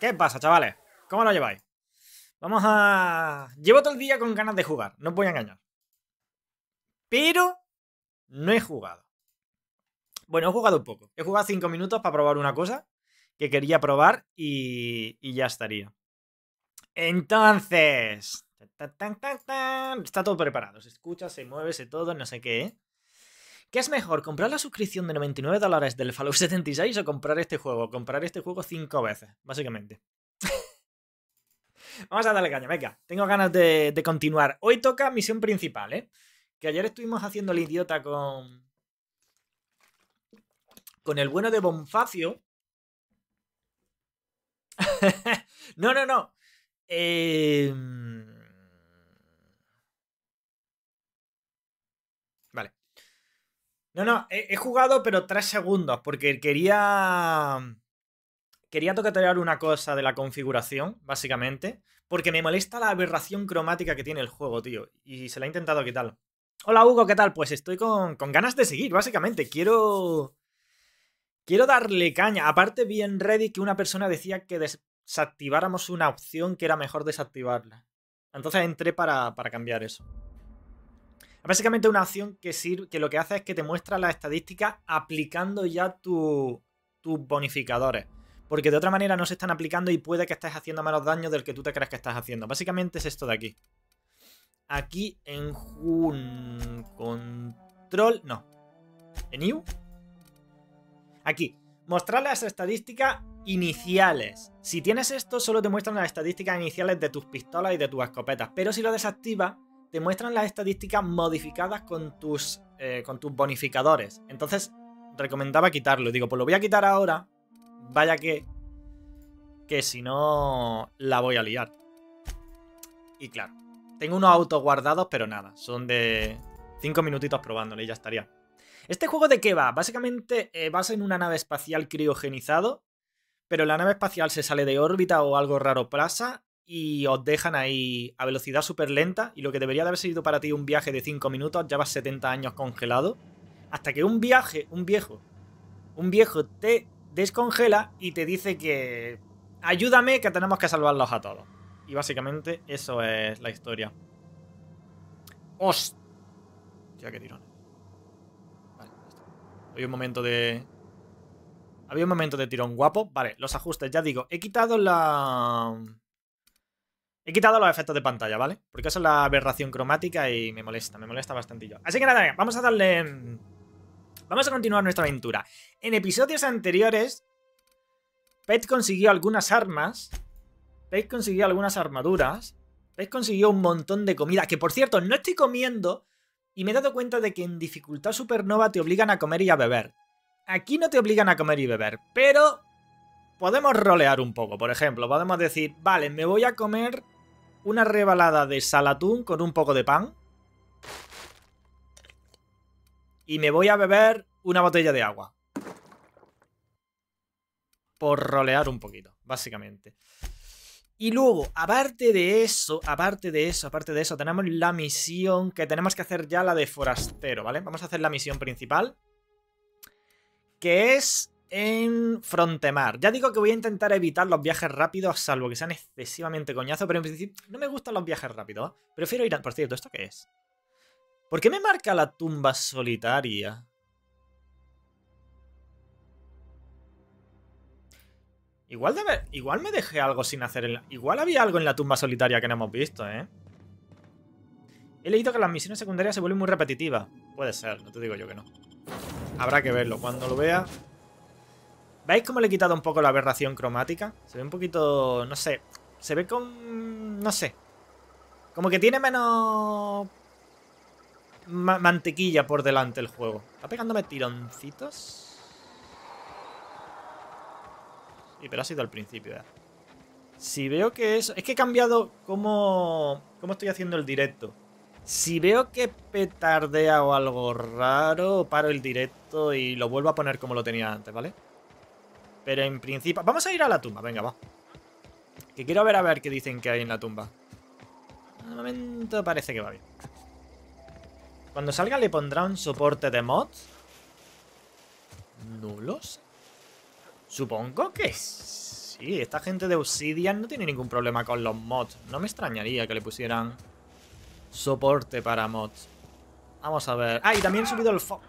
¿Qué pasa, chavales? ¿Cómo lo lleváis? Vamos a... Llevo todo el día con ganas de jugar, no os voy a engañar. Pero no he jugado. Bueno, he jugado un poco. He jugado 5 minutos para probar una cosa que quería probar y, y ya estaría. Entonces... Está todo preparado. Se escucha, se mueve, se todo, no sé qué. ¿eh? ¿Qué es mejor? ¿Comprar la suscripción de 99 dólares del Fallout 76 o comprar este juego? Comprar este juego 5 veces, básicamente. Vamos a darle caña, venga. Tengo ganas de, de, continuar. Hoy toca misión principal, ¿eh? Que ayer estuvimos haciendo el idiota con... Con el bueno de Bonfacio. no, no, no. Eh... No, no, he, jugado pero tres segundos porque quería... Quería toquetear una cosa de la configuración, básicamente, porque me molesta la aberración cromática que tiene el juego, tío, y se la he intentado quitar. Hola Hugo, ¿qué tal? Pues estoy con, con ganas de seguir, básicamente. Quiero... Quiero darle caña. Aparte vi en Reddit que una persona decía que desactiváramos una opción que era mejor desactivarla. Entonces entré para, para cambiar eso. Básicamente una opción que, sirve, que lo que hace es que te muestra las estadísticas aplicando ya tus bonificadores. Porque de otra manera no se están aplicando y puede que estés haciendo menos daño del que tú te crees que estás haciendo. Básicamente es esto de aquí. Aquí en. Control... No. ¿En New? Aquí. Mostrar las estadísticas iniciales. Si tienes esto, solo te muestran las estadísticas iniciales de tus pistolas y de tus escopetas. Pero si lo desactivas, te muestran las estadísticas modificadas con tus, eh, con tus bonificadores. Entonces, recomendaba quitarlo. Digo, pues lo voy a quitar ahora. Vaya que... Que si no, la voy a liar. Y claro, tengo unos autos guardados, pero nada. Son de 5 minutitos probándole y ya estaría. ¿Este juego de qué va? Básicamente eh, vas en una nave espacial criogenizado, pero la nave espacial se sale de órbita o algo raro pasa y os dejan ahí a velocidad súper lenta y lo que debería de haber sido para ti un viaje de 5 minutos, ya vas 70 años congelado, hasta que un viaje, un viejo, un viejo te descongela y te dice que ayúdame que tenemos que salvarlos a todos. Y básicamente eso es la historia. ¡Hostia! qué tirón. Vale, Había un momento de... Había un momento de tirón guapo. Vale, los ajustes, ya digo. He quitado la... He quitado los efectos de pantalla, ¿vale? Porque eso es la aberración cromática y me molesta, me molesta bastante. Así que nada, vamos a darle... Vamos a continuar nuestra aventura. En episodios anteriores, Pet consiguió algunas armas. Pet consiguió algunas armaduras. Pet consiguió un montón de comida. Que por cierto, no estoy comiendo y me he dado cuenta de que en dificultad supernova te obligan a comer y a beber. Aquí no te obligan a comer y beber, pero podemos rolear un poco. Por ejemplo, podemos decir, vale, me voy a comer una rebalada de salatún con un poco de pan. Y me voy a beber una botella de agua. Por rolear un poquito, básicamente. Y luego, aparte de eso, aparte de eso, aparte de eso, tenemos la misión que tenemos que hacer ya la de forastero, ¿vale? Vamos a hacer la misión principal. Que es en Frontemar. Ya digo que voy a intentar evitar los viajes rápidos, salvo que sean excesivamente coñazo, pero en principio no me gustan los viajes rápidos. Prefiero ir a... Por cierto, ¿esto qué es? ¿Por qué me marca la tumba solitaria? Igual, debe... Igual me dejé algo sin hacer en Igual había algo en la tumba solitaria que no hemos visto, ¿eh? He leído que las misiones secundarias se vuelven muy repetitivas. Puede ser, no te digo yo que no. Habrá que verlo. Cuando lo vea, ¿Veis cómo le he quitado un poco la aberración cromática? Se ve un poquito... no sé. Se ve con... no sé. Como que tiene menos... mantequilla por delante el juego. ¿Está pegándome tironcitos? Sí, pero ha sido al principio, ¿eh? Si veo que eso... Es que he cambiado cómo... cómo estoy haciendo el directo. Si veo que petardea o algo raro, paro el directo y lo vuelvo a poner como lo tenía antes, ¿vale? Pero en principio... Vamos a ir a la tumba, venga, va. Que quiero ver a ver qué dicen que hay en la tumba. De momento parece que va bien. Cuando salga le pondrá un soporte de mods. ¿Nulos? Supongo que sí. Esta gente de Obsidian no tiene ningún problema con los mods. No me extrañaría que le pusieran soporte para mods. Vamos a ver. Ah, y también he subido el FOB.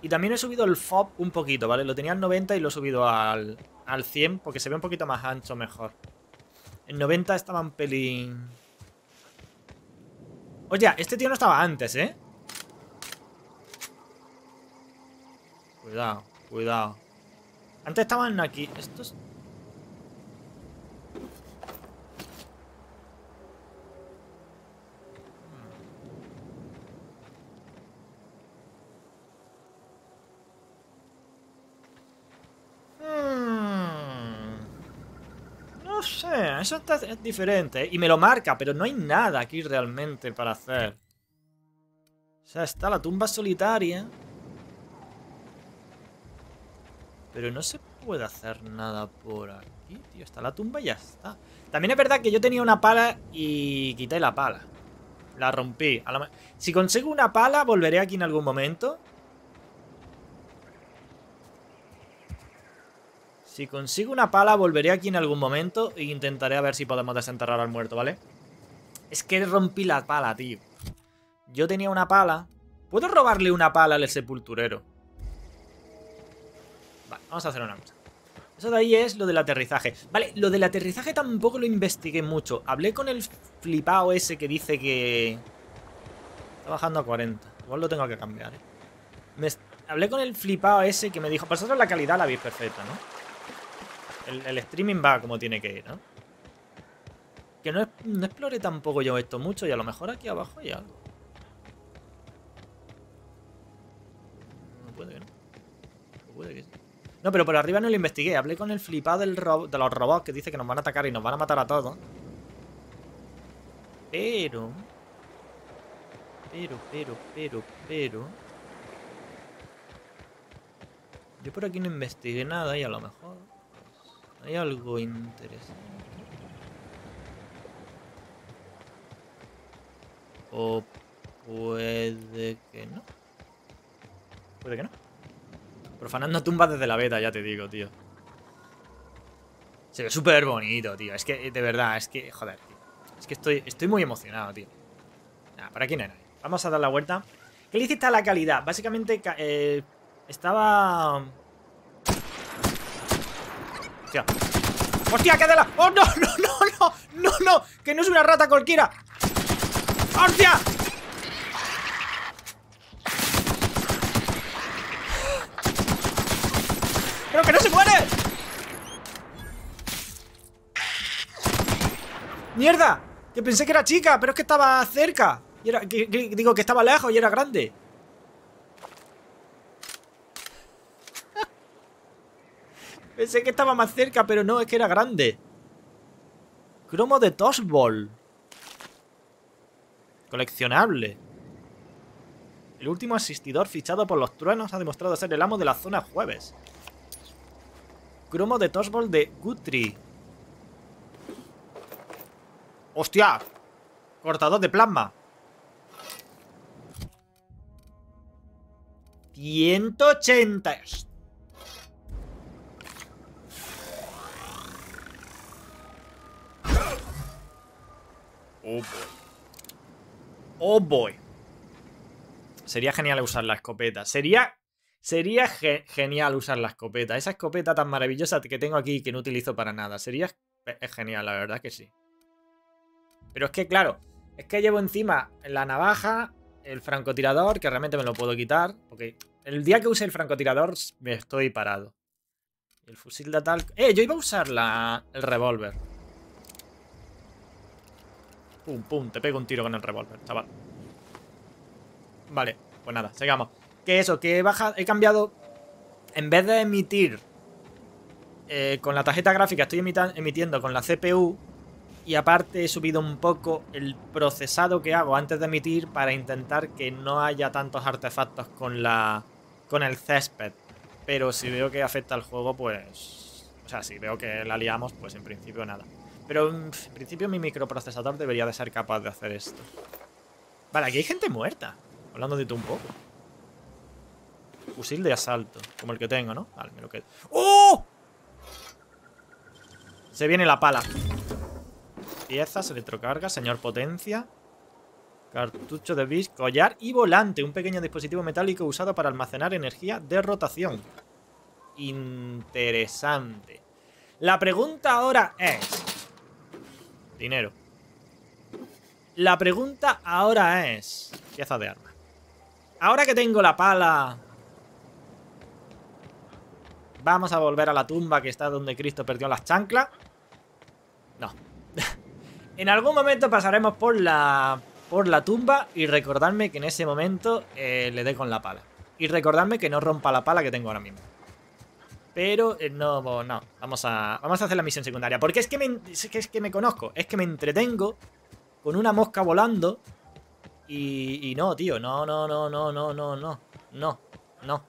Y también he subido el FOB un poquito, ¿vale? Lo tenía al 90 y lo he subido al, al 100 porque se ve un poquito más ancho mejor. En 90 estaba un pelín... Oye, este tío no estaba antes, ¿eh? Cuidado, cuidado. Antes estaban aquí. Estos... Hmm. No eso es diferente. ¿eh? Y me lo marca, pero no hay nada aquí realmente para hacer. O sea, está la tumba solitaria. Pero no se puede hacer nada por aquí, tío. Está la tumba y ya está. También es verdad que yo tenía una pala y quité la pala. La rompí. Si consigo una pala, volveré aquí en algún momento. Si consigo una pala, volveré aquí en algún momento e intentaré a ver si podemos desenterrar al muerto, ¿vale? Es que rompí la pala, tío. Yo tenía una pala. ¿Puedo robarle una pala al sepulturero? Vale, vamos a hacer una cosa. Eso de ahí es lo del aterrizaje. Vale, lo del aterrizaje tampoco lo investigué mucho. Hablé con el flipao ese que dice que... Está bajando a 40. Igual lo tengo que cambiar, ¿eh? Hablé con el flipao ese que me dijo... Vosotros la calidad la veis perfecta, ¿no? El, streaming va como tiene que ir, ¿no? Que no, no explore tampoco yo esto mucho y a lo mejor aquí abajo hay algo. No puede que no. No puede que sí. No, pero por arriba no lo investigué. Hablé con el flipado del de los robots que dice que nos van a atacar y nos van a matar a todos. Pero... Pero, pero, pero, pero... Yo por aquí no investigué nada y a lo mejor... Hay algo interesante. O puede que no. Puede que no. Profanando tumbas desde la beta, ya te digo, tío. Se ve súper bonito, tío. Es que, de verdad, es que, joder, tío. Es que estoy, estoy muy emocionado, tío. Nada, por aquí no hay nadie. Vamos a dar la vuelta. ¿Qué le hiciste a la calidad? Básicamente, eh, estaba... Hostia. ¡Hostia, qué de la... ¡Oh, no, no, no, no! ¡No, no! ¡Que no es una rata cualquiera! ¡Hostia! ¡Pero que no se muere! ¡Mierda! Que pensé que era chica, pero es que estaba cerca. Digo que estaba lejos y era grande. Pensé que estaba más cerca, pero no, es que era grande. Cromo de Toshball. Coleccionable. El último asistidor fichado por los truenos ha demostrado ser el amo de la zona jueves. Cromo de Toshball de Guthrie. ¡Hostia! Cortador de plasma. 180. Oh boy. Oh boy. Sería genial usar la escopeta. Sería. Sería genial usar la escopeta. Esa escopeta tan maravillosa que tengo aquí que no utilizo para nada. Sería genial, la verdad que sí. Pero es que, claro, es que llevo encima la navaja, el francotirador, que realmente me lo puedo quitar. Porque el día que use el francotirador me estoy parado. El fusil de tal... ¡Eh! Yo iba a usar la, el revólver. Pum, pum, te pego un tiro con el revólver, chaval. Vale, pues nada, sigamos. Que eso, que he, bajado, he cambiado... En vez de emitir eh, con la tarjeta gráfica, estoy emitiendo con la CPU. Y aparte he subido un poco el procesado que hago antes de emitir para intentar que no haya tantos artefactos con la con el césped. Pero si veo que afecta al juego, pues... O sea, si veo que la liamos, pues en principio nada. Pero en principio mi microprocesador debería de ser capaz de hacer esto. Vale, aquí hay gente muerta. Hablando de tú un poco. Fusil de asalto, como el que tengo, ¿no? Vale, me lo quedo. ¡Oh! Se viene la pala. Piezas, electrocarga, señor potencia. Cartucho de bis, collar y volante. Un pequeño dispositivo metálico usado para almacenar energía de rotación. Interesante. La pregunta ahora es... Dinero. La pregunta ahora es... Pieza de arma. Ahora que tengo la pala... Vamos a volver a la tumba que está donde Cristo perdió las chanclas. No. en algún momento pasaremos por la por la tumba y recordarme que en ese momento eh, le dé con la pala. Y recordarme que no rompa la pala que tengo ahora mismo. Pero eh, no, no, vamos a, vamos a hacer la misión secundaria. Porque es que, me, es que, es que me conozco, es que me entretengo con una mosca volando y, y no, tío, no, no, no, no, no, no, no, no, no.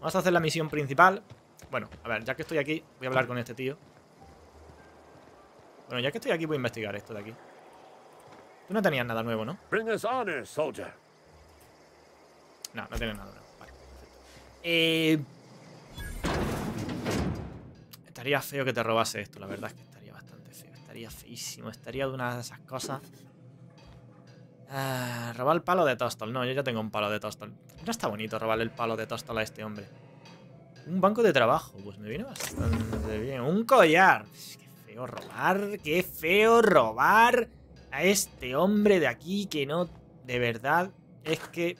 Vamos a hacer la misión principal. Bueno, a ver, ya que estoy aquí, voy a hablar con este tío. Bueno, ya que estoy aquí voy a investigar esto de aquí. Tú no tenías nada nuevo, ¿no? No, no tienes nada nuevo. Vale, Eh... Estaría feo que te robase esto, la verdad es que estaría bastante feo. Estaría feísimo, estaría de una de esas cosas. Ah, robar el palo de Tostol. No, yo ya tengo un palo de Tostol. No está bonito robarle el palo de Tostol a este hombre. Un banco de trabajo. Pues me viene bastante bien. Un collar. Qué feo robar. Qué feo robar a este hombre de aquí que no... De verdad, es que...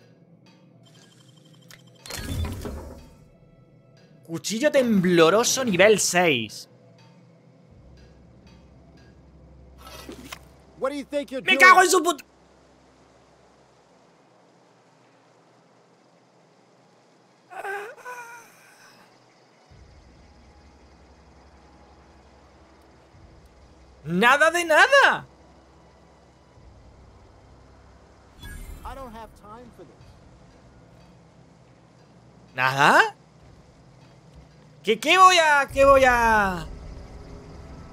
Cuchillo tembloroso nivel 6. ¡Me cago en su puta! ¡Nada de nada! ¿Nada? ¿Qué, ¿Qué voy a...? ¿Qué voy a...?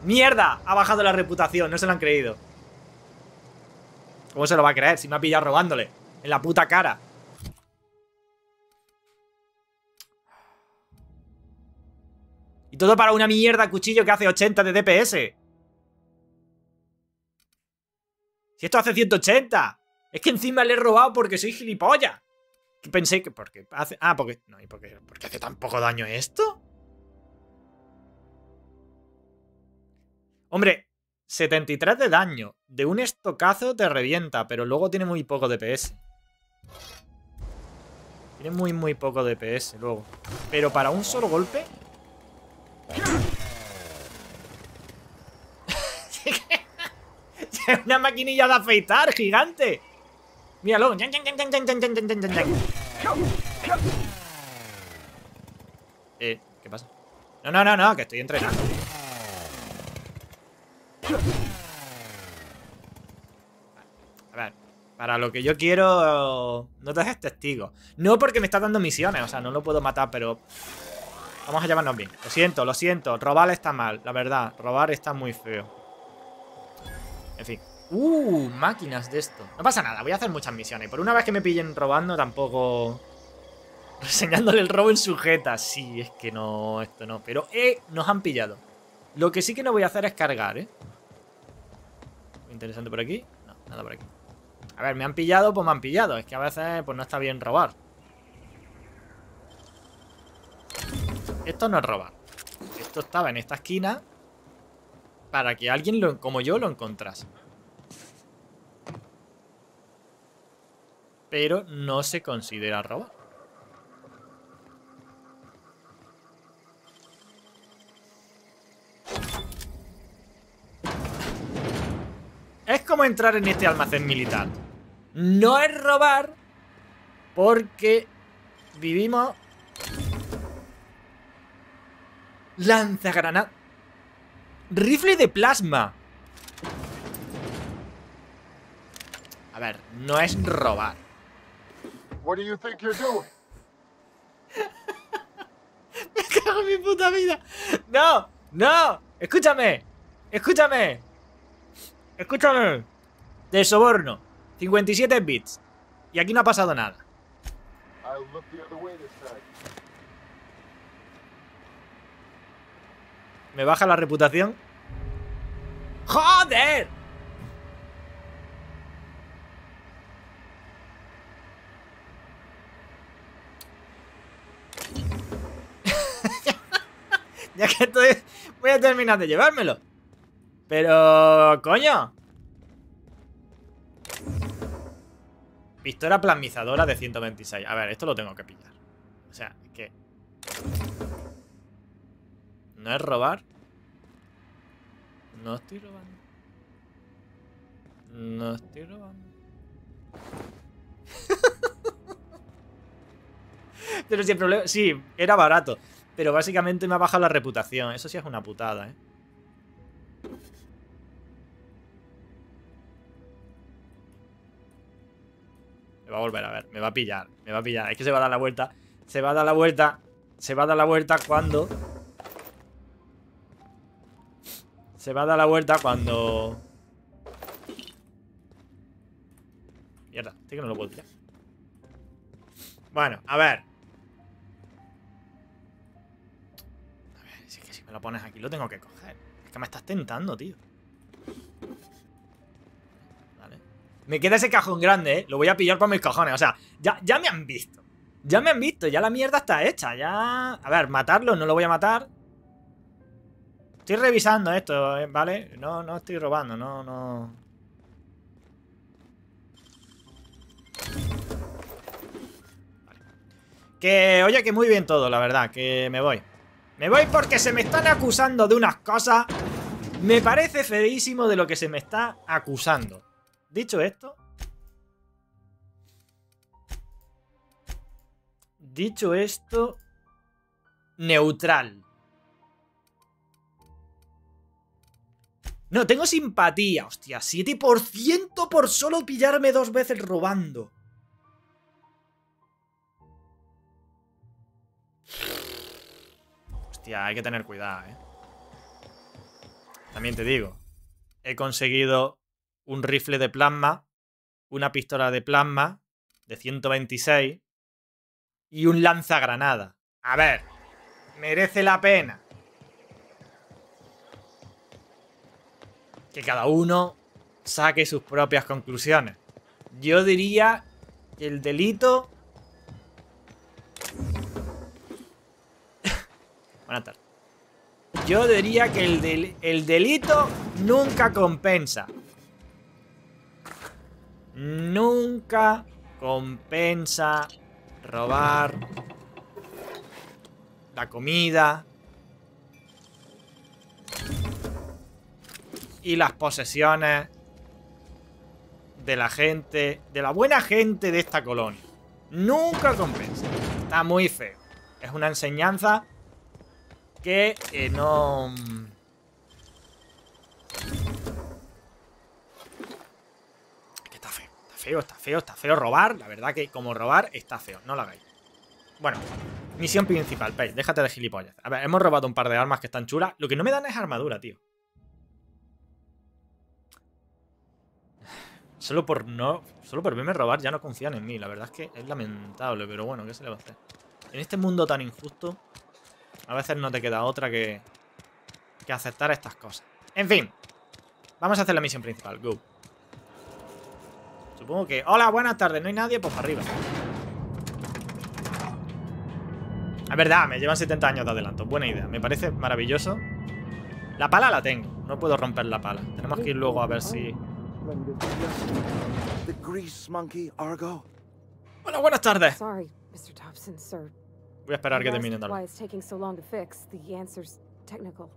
¡Mierda! Ha bajado la reputación, no se lo han creído ¿Cómo se lo va a creer si me ha pillado robándole? En la puta cara Y todo para una mierda cuchillo que hace 80 de DPS Si esto hace 180 Es que encima le he robado porque soy gilipollas Pensé que porque hace... Ah, porque... No, ¿y por qué, hace tan poco daño esto? Hombre, 73 de daño. De un estocazo te revienta, pero luego tiene muy poco DPS. Tiene muy, muy poco DPS luego. Pero para un solo golpe... Una maquinilla de afeitar gigante. Míralo. Eh, ¿qué pasa? No, no, no, no, que estoy entrenando. A ver, para lo que yo quiero, no te dejes testigo. No porque me estás dando misiones, o sea, no lo puedo matar, pero... Vamos a llevarnos bien. Lo siento, lo siento. Robar está mal, la verdad. Robar está muy feo. En fin. Uh, máquinas de esto. No pasa nada, voy a hacer muchas misiones. Por una vez que me pillen robando, tampoco... Reseñándole el robo en sujeta. Sí, es que no, esto no. Pero, eh, nos han pillado. Lo que sí que no voy a hacer es cargar, ¿eh? Interesante por aquí. No, nada por aquí. A ver, me han pillado, pues me han pillado. Es que a veces, pues no está bien robar. Esto no es robar. Esto estaba en esta esquina para que alguien como yo lo encontrase. pero no se considera robar. Es como entrar en este almacén militar. No es robar porque vivimos... Lanzagranada. Rifle de plasma. A ver, no es robar. What do you think you're doing? Me cago en mi puta vida. No, no. Escúchame. Escúchame. Escúchame. De soborno. 57 bits. Y aquí no ha pasado nada. Me baja la reputación. ¡Joder! ya que estoy... Voy a terminar de llevármelo. Pero... ¡Coño! Pistola plasmizadora de 126. A ver, esto lo tengo que pillar. O sea, que... ¿No es robar? No estoy robando. No estoy robando. Pero si el problema... Sí, era barato. Pero básicamente me ha bajado la reputación. Eso sí es una putada, ¿eh? Volver a ver. Me va a pillar. Me va a pillar. Es que se va a dar la vuelta. Se va a dar la vuelta. Se va a dar la vuelta cuando... Se va a dar la vuelta cuando... Mierda, este que no lo puedo tirar. Bueno, a ver. A ver, si es que si me lo pones aquí lo tengo que coger. Es que me estás tentando, tío. Me queda ese cajón grande, ¿eh? Lo voy a pillar por mis cojones. O sea, ya, ya me han visto. Ya me han visto, ya la mierda está hecha. Ya... A ver, matarlo no lo voy a matar. Estoy revisando esto, ¿eh? ¿vale? No, no estoy robando, no, no... Vale. Que, oye, que muy bien todo, la verdad, que me voy. Me voy porque se me están acusando de unas cosas. Me parece feísimo de lo que se me está acusando. Dicho esto... Dicho esto... Neutral. No, tengo simpatía. Hostia, 7% por solo pillarme dos veces robando. Hostia, hay que tener cuidado, eh. También te digo. He conseguido un rifle de plasma, una pistola de plasma de 126 y un lanzagranada. A ver, merece la pena. que cada uno saque sus propias conclusiones. Yo diría que el delito... Buenas tardes. Yo diría que el, del- el delito nunca compensa. Nunca compensa robar la comida, y las posesiones de la gente, de la buena gente de esta colonia. Nunca compensa. Está muy feo. Es una enseñanza que eh, no... Es que está feo. Está feo, está feo, robar. La verdad que como robar está feo. No lo hagáis. Bueno, misión principal, Paige. Déjate de gilipollas. A ver, hemos robado un par de armas que están chulas. Lo que no me dan es armadura, tío. Solo por no. Solo por verme robar ya no confían en mí. La verdad es que es lamentable, pero bueno, ¿qué se le va a hacer? En este mundo tan injusto, a veces no te queda otra que. que aceptar estas cosas. En fin. Vamos a hacer la misión principal. Go. Supongo que. Hola, buenas tardes. No hay nadie, pues para arriba. Es verdad, me llevan 70 años de adelanto. Buena idea. Me parece maravilloso. La pala la tengo. No puedo romper la pala. Tenemos que ir luego a ver si. The grease monkey, Argo? Hola, buenas tardes. Sorry, Mr. Thompson, sir. Voy a esperar que terminen de asked why hablar. it's taking so long to fix. The answer's technical.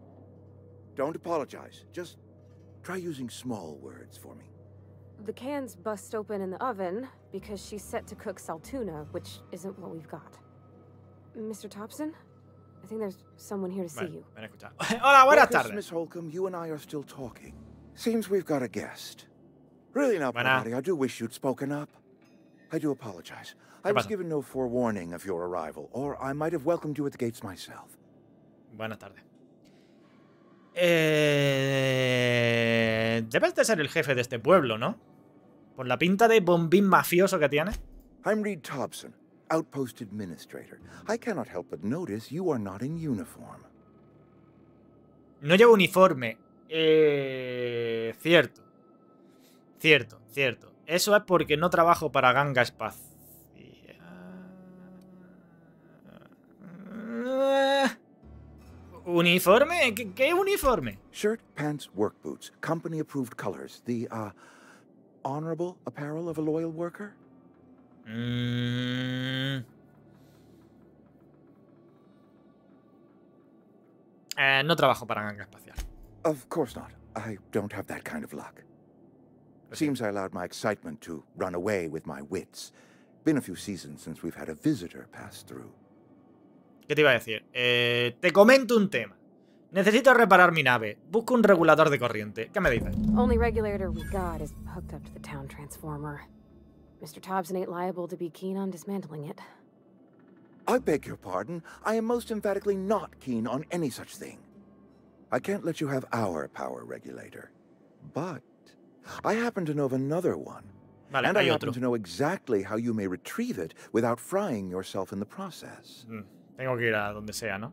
Don't apologize. Just try using small words for me. The cans bust open in the oven because she's set to cook saltuna, which isn't what we've got. Mr. Thompson? I think there's someone here to see you. ven a escuchar. Hola, buenas tardes. Miss Holcomb, you and I are still talking. Seems we've got a guest. Really now, Buena. I do wish you'd spoken up. I do apologize. I was given no forewarning of your arrival, or I might have welcomed you at the gates myself. Buenas tardes. Eh... Debes de ser el jefe de este pueblo, ¿no? Por la pinta de bombín mafioso que tiene. I'm Reed Thompson, Outpost Administrator. I cannot help but notice you are not in uniform. No llevo uniforme. Eh... Cierto. Cierto, cierto. Eso es porque no trabajo para Ganga Espacial. ¿Uniforme? ¿Qué, qué uniforme? Shirt, pants, work boots, company approved colors. The, uh, honorable apparel of a loyal worker? Mm. Eh, no trabajo para Ganga Espacial. Of course not. I don't have that kind of luck. It seems I allowed my excitement to run away with my wits. Been a few seasons since we've had a visitor pass through. ¿Qué te iba a decir? Eh, te comento un tema. Necesito reparar mi nave. Busco un regulador de corriente. ¿Qué me dices? Only regulator we got is hooked up to the town transformer. Mr. Thompson ain't liable to be keen on dismantling it. I beg your pardon. I am most emphatically not keen on any such thing. I can't let you have our power regulator. But I happen to know of another one. Vale, and I hay happen otro. to know exactly how you may retrieve it without frying yourself in the process. Mm, Tengo que ir a donde sea, ¿no?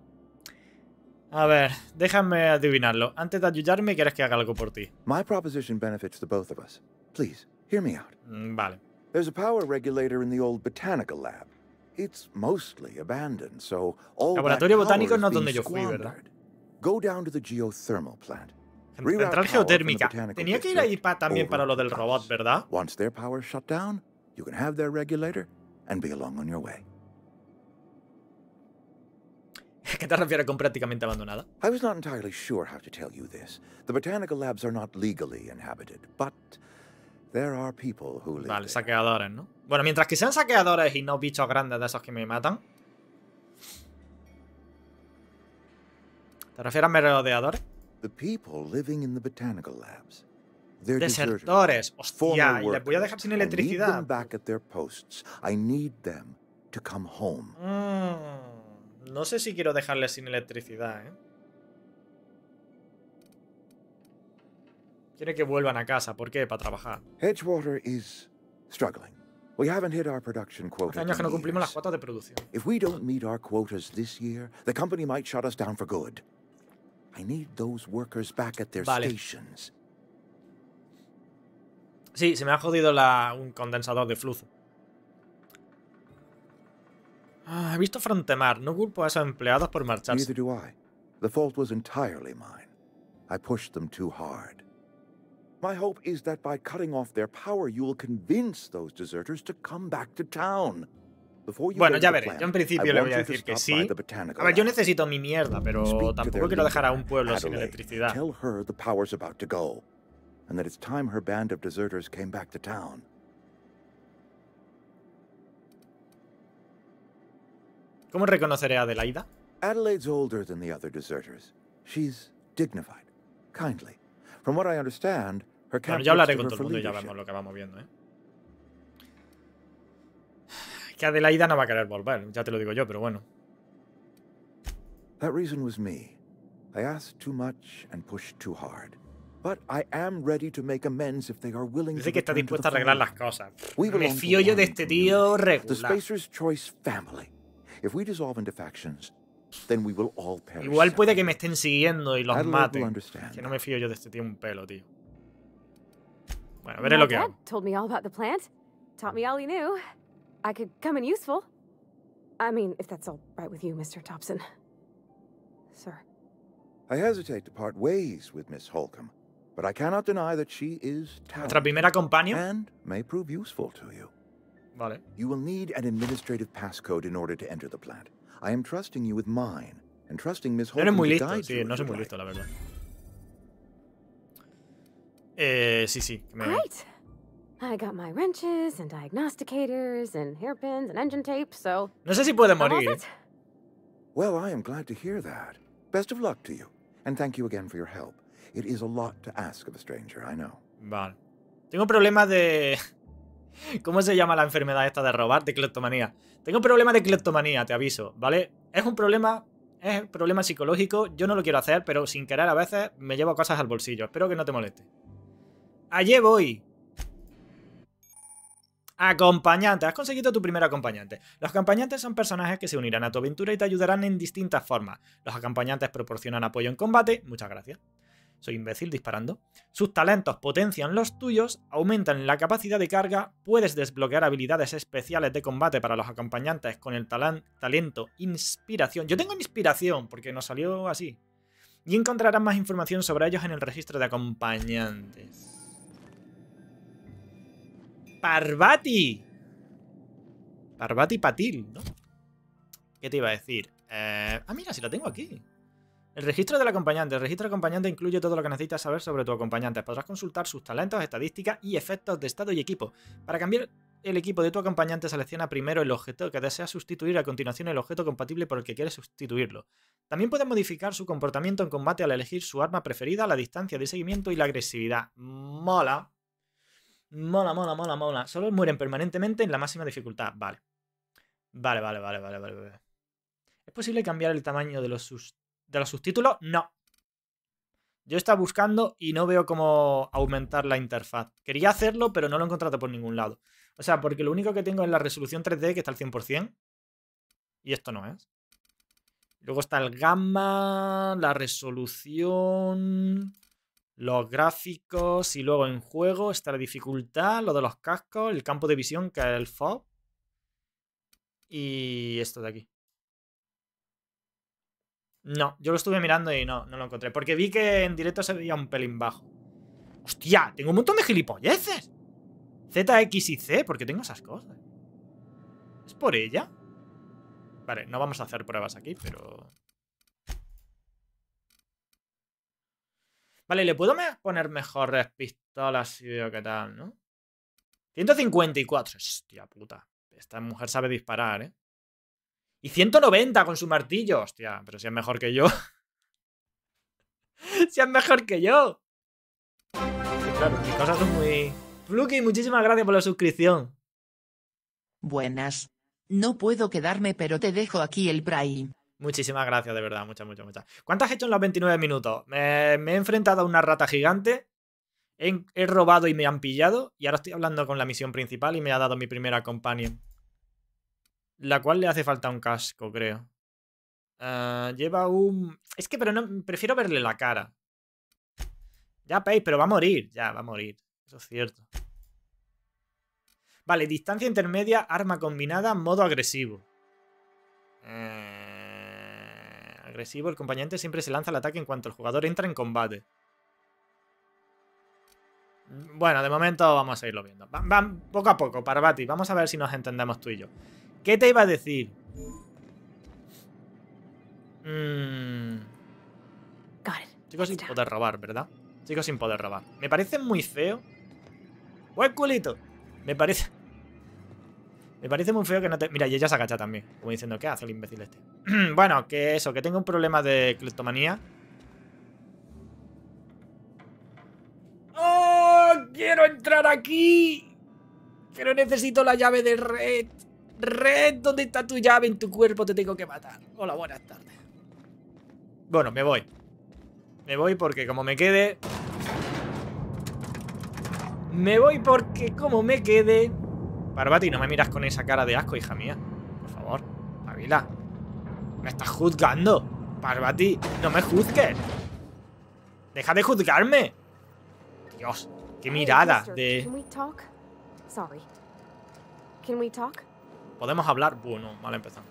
A ver, déjame adivinarlo. Antes de ayudarme, ¿quieres que haga algo por ti? My proposition benefits the both of us. Please, hear me out. Mm, Vale. There's a power regulator in the old botanical lab. It's mostly abandoned, so all Laboratorio power botánico no es donde yo fui, ¿verdad? Go down to the geothermal plant. Central power geotérmica. Tenía que ir ahí pa- también para lo del robot. ¿verdad? Once their power's shut down, you can have their regulator and be along on your way. ¿Qué te refieres con prácticamente abandonada? I was not entirely sure how to tell you this. The botanical labs are not legally inhabited, but there are people who live Vale, saqueadores, ¿no? Bueno, mientras que sean saqueadores y no bichos grandes de esos que me matan. ¿Te refieres a merodeadores? The people living in the botanical labs. They're Desertores. Hostia, y les voy a dejar sin I need them electricidad. back at their posts. I need them to come home. Mm, no sé si quiero dejarles sin electricidad, ¿eh? Quiere que vuelvan a casa. ¿Por qué? Para trabajar. Edgewater is struggling. We haven't hit our production quota. años que no cumplimos las cuotas de producción. If we don't meet our quotas this year, the company might shut us down for good. I need those workers back at their Vale. stations. Sí, se me ha jodido la- un condensador de flujo. Ah, he visto Frontemar. No culpo a esos empleados por marcharse. Neither do I. The fault was entirely mine. I pushed them too hard. My hope is that by cutting off their power, you will convince those deserters to come back to town. Bueno, ya veré. Yo en principio le voy a decir que sí. A ver, yo necesito mi mierda, pero tampoco quiero dejar a un pueblo sin electricidad. Tell her the power's about to go, and that it's time her band of deserters came back to town. ¿Cómo reconoceré a Adelaida? Adelaide's older than the other deserters. She's dignified, kindly. From what I understand, her Bueno, camp ya hablaré con to todo el mundo y ya vemos lo que vamos viendo, ¿eh? Que Adelaida no va a querer volver, ya te lo digo yo, pero bueno. That reason was me. I asked too much and pushed too hard. But I am ready to make amends if they are willing Dice que está dispuesta a arreglar las cosas. Me fío yo de este tío community, The regular. Spacer's Choice family. If we dissolve into factions, then we will all perish. Igual puede que me separately. estén siguiendo y los Adelaide will maten. understand. Que no me fío yo de este tío un pelo, tío. Bueno, veré My lo que dad hago. told me all about the plant. Taught me all he knew. I could come in useful. I mean, if that's all right with you, Mr. Thompson. Sir. I hesitate to part ways with Miss Holcomb, but I cannot deny that she is Nuestra talented primera compañía. and may prove useful to you. Vale. You will need an administrative passcode in order to enter the plant. I am trusting you with mine, and trusting Miss No eres Holcomb muy to listo, sí, no soy muy listo, la verdad. Eh, sí, sí. me- Great. I got my wrenches and diagnosticators and hairpins and engine tape, so No sé si puede morir. Well, I am glad to hear that. Best of luck to you, and thank you again for your help. It is a lot to ask of a stranger, I know. Vale. Tengo problemas de... ¿Cómo se llama la enfermedad esta de robar? De cleptomanía. Tengo problemas de cleptomanía, te aviso, ¿vale? Es un problema... Es un problema psicológico, yo no lo quiero hacer, pero sin querer a veces me llevo cosas al bolsillo. Espero que no te moleste. Allí voy. Acompañante. Has conseguido tu primer acompañante. Los acompañantes son personajes que se unirán a tu aventura y te ayudarán en distintas formas. Los acompañantes proporcionan apoyo en combate. Muchas gracias. Soy imbécil disparando. Sus talentos potencian los tuyos, aumentan la capacidad de carga, puedes desbloquear habilidades especiales de combate para los acompañantes con el talento inspiración. Yo tengo inspiración porque nos salió así. Y encontrarás más información sobre ellos en el registro de acompañantes. Parvati. Parvati Patil, ¿no? ¿Qué te iba a decir? Eh, ah, mira, si lo tengo aquí. El registro del acompañante. El registro del acompañante incluye todo lo que necesitas saber sobre tu acompañante. Podrás consultar sus talentos, estadísticas y efectos de estado y equipo. Para cambiar el equipo de tu acompañante, selecciona primero el objeto que deseas sustituir a continuación el objeto compatible por el que quieres sustituirlo. También puedes modificar su comportamiento en combate al elegir su arma preferida, la distancia de seguimiento y la agresividad. Mola. Mola, mola, mola, mola. Solo mueren permanentemente en la máxima dificultad. Vale. Vale, vale, vale, vale, vale. ¿Es posible cambiar el tamaño de los, de los subtítulos? No. Yo estaba buscando y no veo cómo aumentar la interfaz. Quería hacerlo, pero no lo he encontrado por ningún lado. O sea, porque lo único que tengo es la resolución 3D, que está al 100%. Y esto no es. Luego está el gamma, la resolución, los gráficos y luego en juego está la dificultad, lo de los cascos, el campo de visión que es el FOB y esto de aquí. No, yo lo estuve mirando y no, no lo encontré. Porque vi que en directo se veía un pelín bajo. ¡Hostia! Tengo un montón de gilipolleces. Z, X y C, ¿por qué tengo esas cosas? ¿Es por ella? Vale, no vamos a hacer pruebas aquí, pero... Vale, le puedo poner mejores pistolas y veo qué tal, ¿no? 154. Hostia puta. Esta mujer sabe disparar, ¿eh? Y 190 con su martillo. Hostia, pero si es mejor que yo. si es mejor que yo. Claro, mis cosas son muy... Fluky, muchísimas gracias por la suscripción. Buenas. No puedo quedarme pero te dejo aquí el Prime. Muchísimas gracias, de verdad, muchas, muchas, muchas. ¿Cuántas has hecho en los 29 minutos? Me, me he enfrentado a una rata gigante, he, he robado y me han pillado, y ahora estoy hablando con la misión principal y me ha dado mi primera companion. La cual le hace falta un casco, creo. Ah, lleva un... Es que, pero no, prefiero verle la cara. Ya, Paige, pero va a morir. Ya, va a morir. Eso es cierto. Vale, distancia intermedia, arma combinada, modo agresivo. Eh, agresivo, el compañante siempre se lanza al ataque en cuanto el jugador entra en combate. Bueno, de momento vamos a irlo viendo. Va, va poco a poco, Parvati. Vamos a ver si nos entendemos tú y yo. ¿Qué te iba a decir? Mm, chicos sin poder robar, ¿verdad? Chicos sin poder robar. Me parece muy feo. ¡Buen culito! Me parece... Me parece muy feo que no te... Mira, y ella se agacha también. Como diciendo, ¿qué hace el imbécil este? bueno, que eso, que tengo un problema de cleptomanía. ¡Oh! ¡Quiero entrar aquí! Pero necesito la llave de Red. Red, ¿dónde está tu llave? En tu cuerpo te tengo que matar. Hola, buenas tardes. Bueno, me voy. Me voy porque como me quede... Me voy porque como me quede... Parvati, no me miras con esa cara de asco, hija mía. Por favor, Avila. Me estás juzgando. Parvati, no me juzgues. Deja de juzgarme. Dios, qué mirada de... Can we talk? Sorry. Can we talk? ¿Podemos hablar? Bueno, mal empezamos.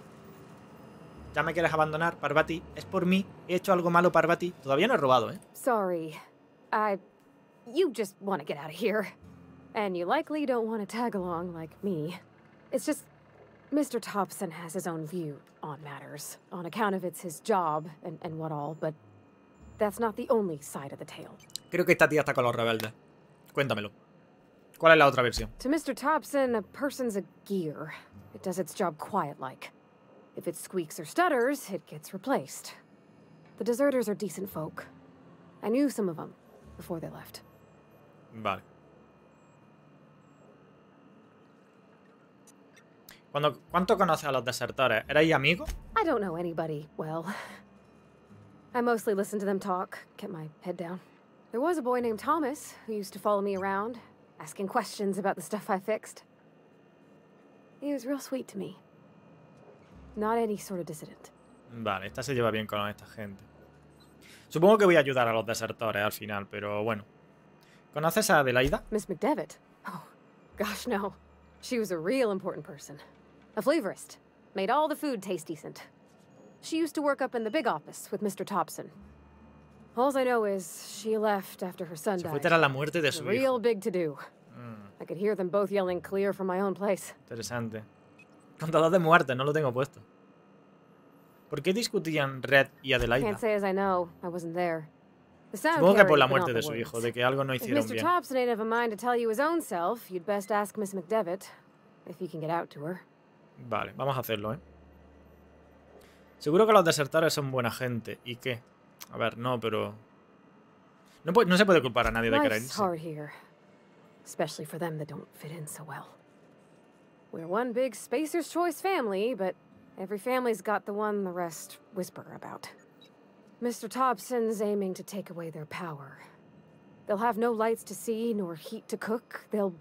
¿Ya me quieres abandonar, Parvati? Es por mí. He hecho algo malo, Parvati. Todavía no he robado, ¿eh? Sorry. I. You just want to get out of here. And you likely don't want to tag along like me. It's just. Mr. Thompson has his own view on matters, on account of it's his job and, and what all, but that's not the only side of the tale. Creo que esta tía está con los rebeldes. Cuéntamelo. ¿Cuál es la otra versión? To Mr. Thompson, a person's a gear. It does its job quiet-like. If it squeaks or stutters, it gets replaced. The deserters are decent folk. I knew some of them before they left. Vale. Cuando, ¿Cuánto conoces a los desertores? ¿Erais amigos? I don't know anybody well. I mostly listen to them talk, kept my head down. There was a boy named Thomas who used to follow me around, asking questions about the stuff I fixed. He was real sweet to me. Not any sort of dissident. Vale, esta se lleva bien con esta gente. Supongo que voy a ayudar a los desertores al final, pero bueno. ¿Conoces a Adelaida? Miss McDevitt? Oh, gosh, no. She was a real important person. A flavorist. Made all the food taste decent. She used to work up in the big office with Mr. Thompson. All I know is she left after her son Se fue died. tras la muerte de su hijo. real big to do. Mm, I could hear them both yelling clear from my own place. interesante. Contador de muerte, no lo tengo puesto. ¿Por qué discutían Red y Adelaida? Can't say as I know. I wasn't there. The sound Supongo que por la muerte de su hijo, de que algo no hicieron Mr. bien. Thompson ain't of a mind to tell you his own self, you'd best ask Miss McDevitt, if you can get out to her. Vale, vamos a hacerlo, ¿eh? Seguro que los desertores son buena gente. ¿Y qué? A ver, no, pero... No, no se puede culpar a nadie de hard here, especially for them that don't fit in so well. We're one big Spacer's Choice family, but every family's got the one the rest whisper about. Mr. Thompson's aiming to take away their power. They'll have no lights to see nor heat to cook. They'll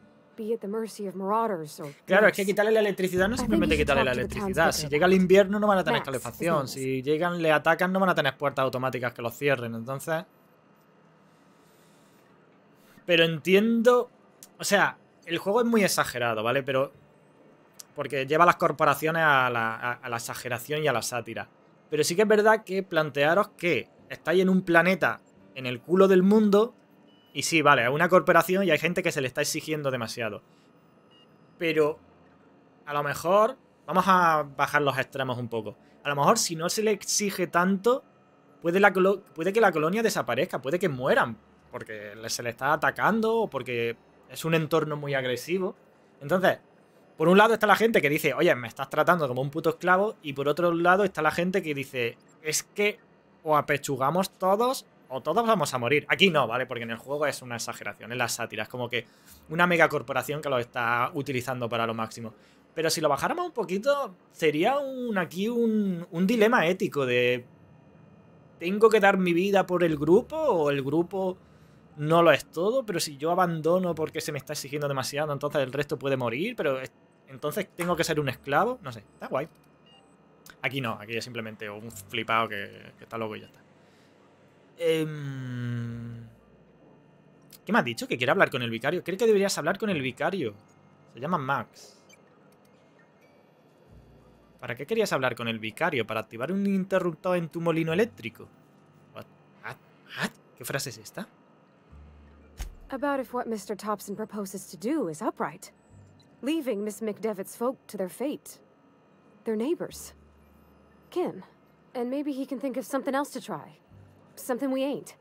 Claro, es que quitarle la electricidad no es simplemente quitarle la electricidad. Si llega el invierno no van a tener calefacción. Si llegan, le atacan, no van a tener puertas automáticas que los cierren. Entonces... Pero entiendo... O sea, el juego es muy exagerado, ¿vale? Pero... Porque lleva a las corporaciones a la, a- a la exageración y a la sátira. Pero sí que es verdad que plantearos que estáis en un planeta en el culo del mundo y sí, vale, es una corporación y hay gente que se le está exigiendo demasiado. Pero a lo mejor vamos a bajar los extremos un poco. A lo mejor si no se le exige tanto, puede, la puede que la colonia desaparezca, puede que mueran, porque se le está atacando o porque es un entorno muy agresivo. Entonces, por un lado está la gente que dice, oye, me estás tratando como un puto esclavo, y por otro lado está la gente que dice, es que o apechugamos todos o todos vamos a morir. Aquí no, ¿vale? Porque en el juego es una exageración, es la sátira, es como que una megacorporación que lo está utilizando para lo máximo. Pero si lo bajáramos un poquito, sería un, aquí un, un dilema ético de... ¿Tengo que dar mi vida por el grupo o el grupo no lo es todo? Pero si yo abandono porque se me está exigiendo demasiado, entonces el resto puede morir, pero es- entonces tengo que ser un esclavo. No sé, está guay. Aquí no, aquí es simplemente un flipado que está loco y ya está. Em, ¿Qué me has dicho? Que quiere hablar con el vicario. Creo que deberías hablar con el vicario. Se llama Max. ¿Para qué querías hablar con el vicario? ¿Para activar un interruptor en tu molino eléctrico? What? What? What? ¿Qué frase es esta? About if what Mr. Thompson proposes to do is upright. Leaving Miss McDevitt's folk to their fate. Their neighbors. Kin. And maybe he can think of something else to try. Something we ain't.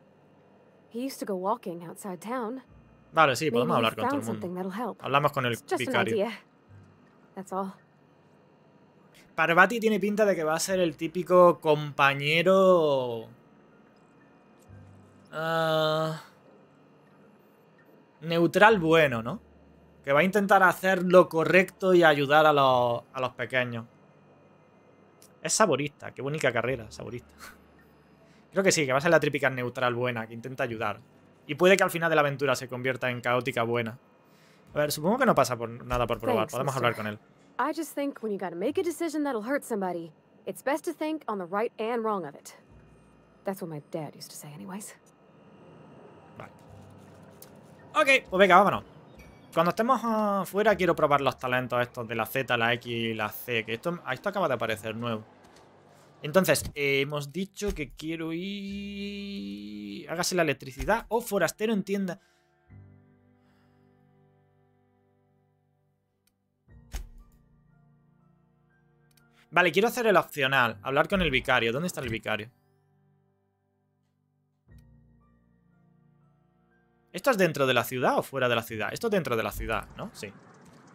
He used to go walking outside town. Vale, sí, podemos hablar con todo el mundo. Hablamos con el vicario. idea. That's all. Parvati tiene pinta de que va a ser el típico compañero. ah, neutral bueno, ¿no? Que va a intentar hacer lo correcto y ayudar a los, a los pequeños. Es saborista, qué bonita carrera, saborista. Creo que sí, que va a ser la típica neutral buena, que intenta ayudar. Y puede que al final de la aventura se convierta en caótica buena. A ver, supongo que no pasa por nada por probar. Podemos hablar con él. I just think when you gotta make a decision that'll hurt somebody, it's best to think on the right and wrong of it. That's what my dad used to say, anyways. Vale. Ok, pues venga, vámonos. Cuando estemos afuera quiero probar los talentos estos de la Z, la X y la C, que esto, esto acaba de aparecer nuevo. Entonces, eh, hemos dicho que quiero ir... Hágase la electricidad o forastero en tienda. Vale, quiero hacer el opcional. Hablar con el vicario. ¿Dónde está el vicario? ¿Esto es dentro de la ciudad o fuera de la ciudad? Esto es dentro de la ciudad, ¿no? Sí.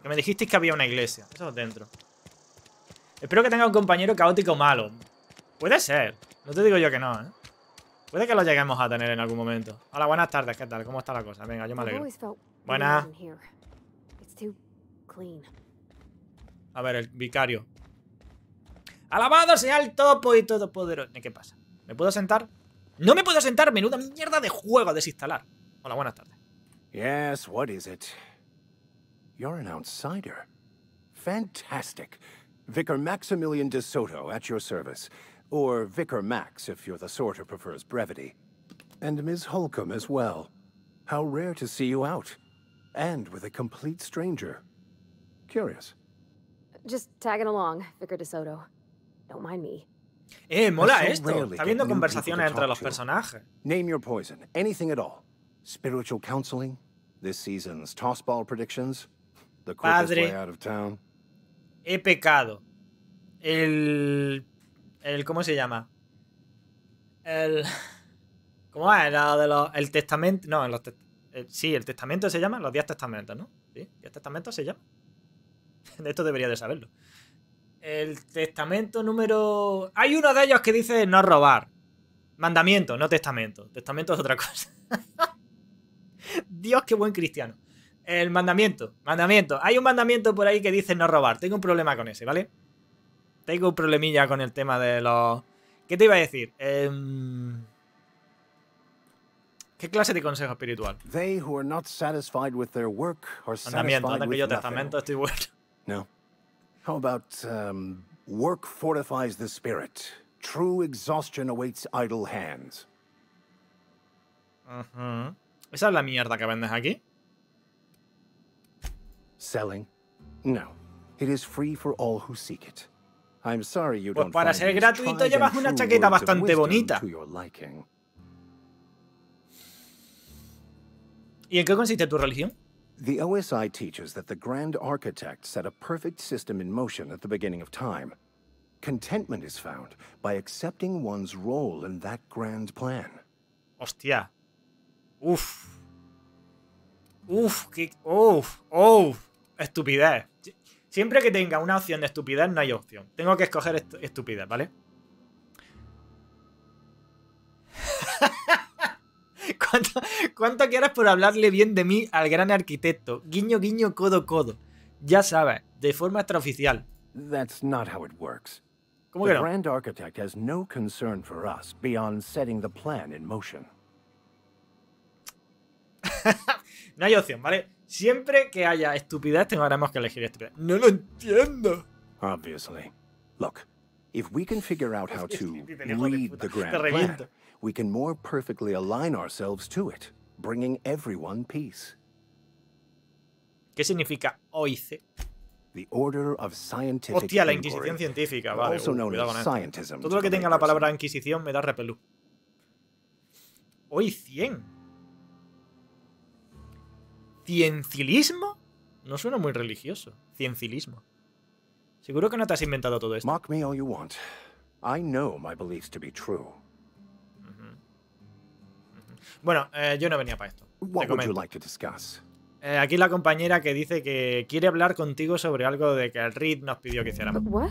Que me dijisteis que había una iglesia. Eso es dentro. Espero que tenga un compañero caótico malo. Puede ser. No te digo yo que no, ¿eh? Puede que lo lleguemos a tener en algún momento. Hola, buenas tardes. ¿Qué tal? ¿Cómo está la cosa? Venga, yo me alegro. always felt Buena. weird in here. It's too clean. A ver, el vicario. Alabado sea el topo y todopoderoso. ¿Qué pasa? ¿Me puedo sentar? No me puedo sentar, menuda mierda de juego a desinstalar. Hola, buenas tardes. Yes, what is it? You're an outsider. Fantastic. Vicar Maximilian de Soto at your service. Or Vicar Max if you're the sort who prefers brevity. And Ms. Holcomb as well. How rare to see you out. And with a complete stranger. Curious. Just tagging along, Vicar DeSoto. Don't mind me. Eh, mola so esto. rarely Está get viendo conversaciones entre talk los to. personajes. Name your poison. Anything at all. Spiritual counseling? This season's tossball predictions? The quickest Padre. way out of town? He pecado. El. El. ¿Cómo se llama? El. ¿Cómo es? La de los, el testamento. No, los tes- eh, sí, el testamento se llama. Los 10 testamentos, ¿no? ¿Sí? ¿10 testamentos se llama? De esto debería de saberlo. El testamento número. Hay uno de ellos que dice no robar. Mandamiento, no testamento. Testamento es otra cosa. Dios, qué buen cristiano. El mandamiento, mandamiento. Hay un mandamiento por ahí que dice no robar. Tengo un problema con ese, ¿vale? Tengo un problemilla con el tema de los... ¿Qué te iba a decir? Em, ¿Qué clase de consejo espiritual? They who are not satisfied with their work are Mandamiento, satisfied anda que yo testamento estoy bueno. No. How about um, work fortifies the spirit. True exhaustion awaits idle hands. Ujú. Esa es la mierda que vendes aquí. Selling? No. It is free for all who seek it. I'm sorry you Pues para ser gratuito llevas una chaqueta bastante bonita. to your liking. ¿Y en qué consiste tu religión? The OSI teaches that the Grand Architect set a perfect system in motion at the beginning of time. Contentment is found by accepting one's role in that grand plan. Hostia. Uf. Uf, qué... Uf, uf. Estupidez. Si- Siempre que tenga una opción de estupidez, no hay opción. Tengo que escoger estu- estupidez, ¿vale? ¿Cuánto, ¿Cuánto quieres por hablarle bien de mí al gran arquitecto? Guiño, guiño, codo, codo. Ya sabes, de forma extraoficial. That's not how it works. ¿Cómo the que no? Grand Architect has no concern for us beyond setting the plan in motion. No hay opción, ¿vale? Siempre que haya estupidez, tendremos que elegir estupidez. No lo entiendo. Obviously. Look, if we can figure out how to lead puta, the grand plan, we can more perfectly align ourselves to it, bringing everyone peace. ¿Qué significa OIC? The order of scientific Hostia, la inquiry, Inquisición científica, vale. also uh, known cuidado as con esto. scientism Todo to lo que tenga la palabra Inquisición me da repelú. Hoy 100. ¿Ciencilismo? No suena muy religioso. Ciencilismo. Seguro que no te has inventado todo esto. Mock me all you want. I know my beliefs to be true. Bueno, eh, yo no venía para esto. What would you like to discuss? Eh, aquí la compañera que dice que quiere hablar contigo sobre algo de que el Reed nos pidió que hiciéramos. What?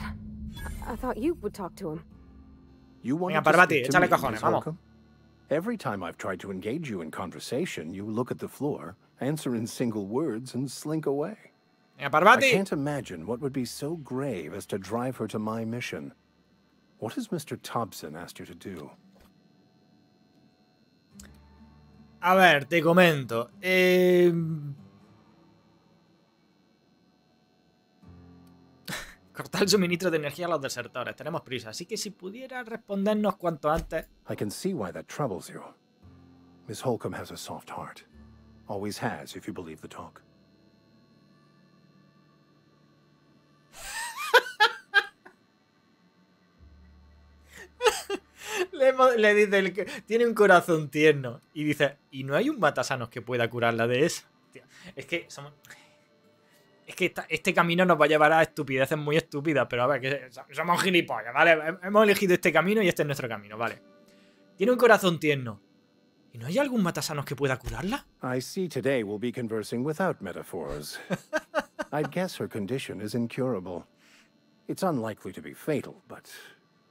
I thought you would talk to him. You Venga, to Parvati, échale cojones, vamos. Every time I've tried to engage you in conversation, you look at the floor, answer in single words, and slink away. I can't imagine what would be so grave as to drive her to my mission. What has Mr. Thompson asked you to do? A ver, te comento. Eh... Cortar el suministro de energía a los desertores. Tenemos prisa. Así que si pudiera respondernos cuanto antes. I can see why that troubles you. Miss Holcomb has a soft heart. Always has, if you believe the talk. Le, dice el que tiene un corazón tierno. Y dice, ¿y no hay un matasanos que pueda curarla de eso? Es que somos. Es que este camino nos va a llevar a estupideces muy estúpidas, pero a ver, que so- somos gilipollas, ¿vale? Hem- Hemos elegido este camino y este es nuestro camino, ¿vale? Tiene un corazón tierno. ¿Y no hay algún matasanos que pueda curarla? I see today we'll be conversing without metaphors. I'd guess her condition is incurable. It's unlikely to be fatal, but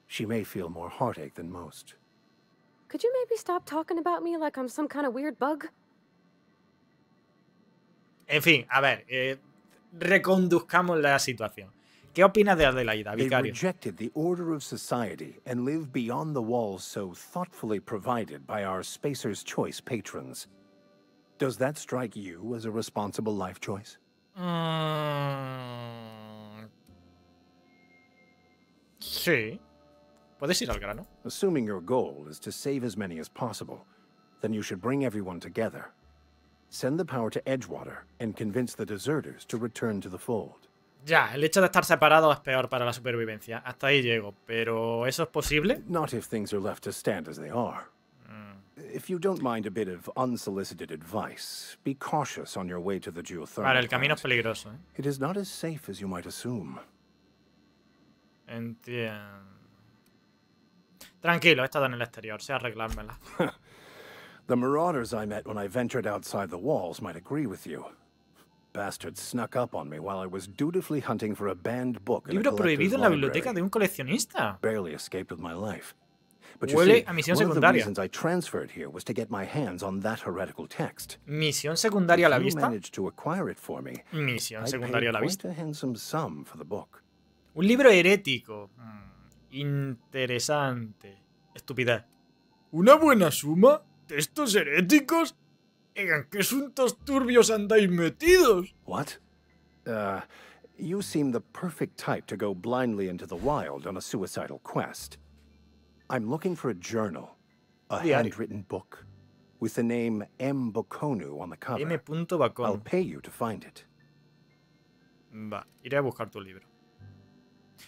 she may feel more heartache than most. Could you maybe stop talking about me like I'm some kind of weird bug? En fin, a ver, eh, reconduzcamos la situación. ¿Qué opinas de Adelaida, They vicario? rejected the order of society and live beyond the walls so thoughtfully provided by our Spacer's Choice patrons. Does that strike you as a responsible life choice? Mm, Sí. Puedes ir al grano. Assuming your goal is to save as many as possible, then you should bring everyone together. Send the power to Edgewater and convince the deserters to return to the fold. Ya, el hecho de estar separado es peor para la supervivencia. Hasta ahí llego. Pero ¿eso es posible? Not if things are left to stand as they are. If you don't mind a bit of unsolicited advice, be cautious on your way to the geothermal. Vale, el camino es peligroso. ¿eh? It is not as safe as you might assume. Entiendo. Tranquilo, he estado en el exterior. Sé arreglármela. The marauders I met when I ventured outside the walls might agree with you. Bastards snuck up on me while I was dutifully hunting for a banned book in Libro prohibido en la biblioteca de un coleccionista. Barely escaped with my life. But you Huele see, a misión one of the secundaria. reasons I transferred here was to get my hands on that heretical text. Misión secundaria a la vista. managed to acquire it for me, Misión secundaria a la vista. a handsome sum for the book. Un libro herético. Mm, Interesante. Estupidez. ¿Una buena suma? ¿Textos heréticos? ¿En qué asuntos turbios andáis metidos? What? Uh, you seem the perfect type to go blindly into the wild on a suicidal quest. I'm looking for a journal, a Diario. handwritten book, with the name M. Bokonu on the cover. I'll pay you to find it. Va, iré a buscar tu libro.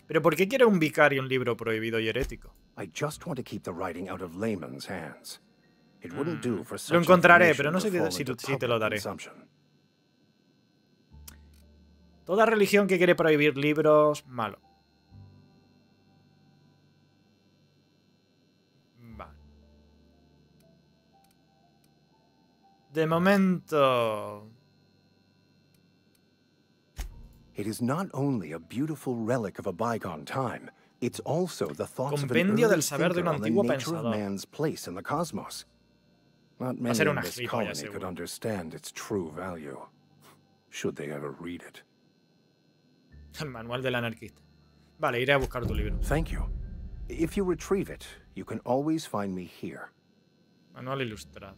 ¿Pero por qué quiere un vicario un libro prohibido y herético? I just want to keep the writing out of layman's hands. It wouldn't do for such Mm. encontraré, pero no sé qué- si si te lo daré. Toda religión que quiere prohibir libros, malo. Vale. De momento... It is not only a beautiful relic of a bygone time, it's also the thoughts of Compendio del saber de un thinker on the antiguo nature of pensador. man's place in the cosmos. Not many ser in una this colony could understand its true value, should they ever read it. El manual del anarquista. Vale, iré a buscar tu libro. Thank you. If you retrieve it, you can always find me here. Manual ilustrado.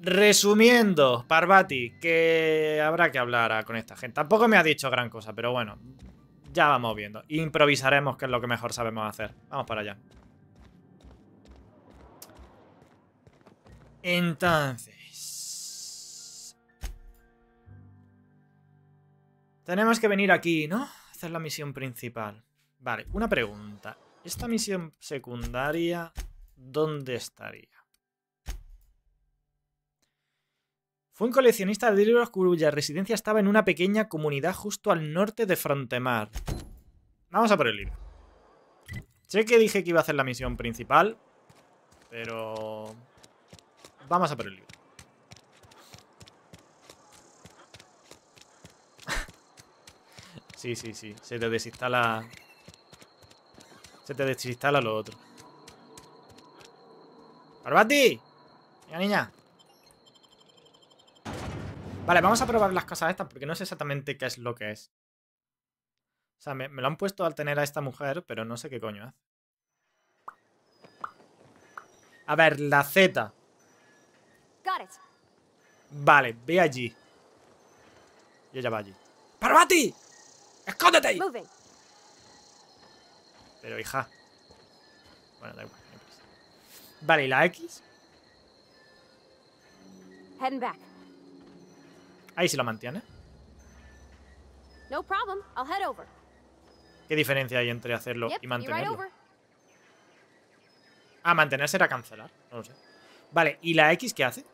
Resumiendo, Parvati, que habrá que hablar con esta gente. Tampoco me ha dicho gran cosa, pero bueno, ya vamos viendo. Improvisaremos, que es lo que mejor sabemos hacer. Vamos para allá. Entonces... Tenemos que venir aquí, ¿no? Hacer la misión principal. Vale, una pregunta. ¿Esta misión secundaria dónde estaría? Fue un coleccionista de libros cuya residencia estaba en una pequeña comunidad justo al norte de Frontemar. Vamos a por el libro. Sé que dije que iba a hacer la misión principal, pero... Vamos a por el libro. sí, sí, sí. Se te desinstala... Se te desinstala lo otro. ¡Parvati! Venga, niña. Vale, vamos a probar las cosas estas porque no sé exactamente qué es lo que es. O sea, me, me lo han puesto al tener a esta mujer, pero no sé qué coño hace. A ver, la Z. Vale, ve allí. Y ella va allí. ¡Parvati! ¡Escóndete ahí! Pero hija. Bueno, da igual. no. Vale, ¿y la X? Heading back. Ahí sí lo mantiene. No problem. I'll head over. ¿Qué diferencia hay entre hacerlo Yep, y right mantenerlo? over. Ah, mantenerse era cancelar. No lo sé. Vale, ¿y la X qué hace?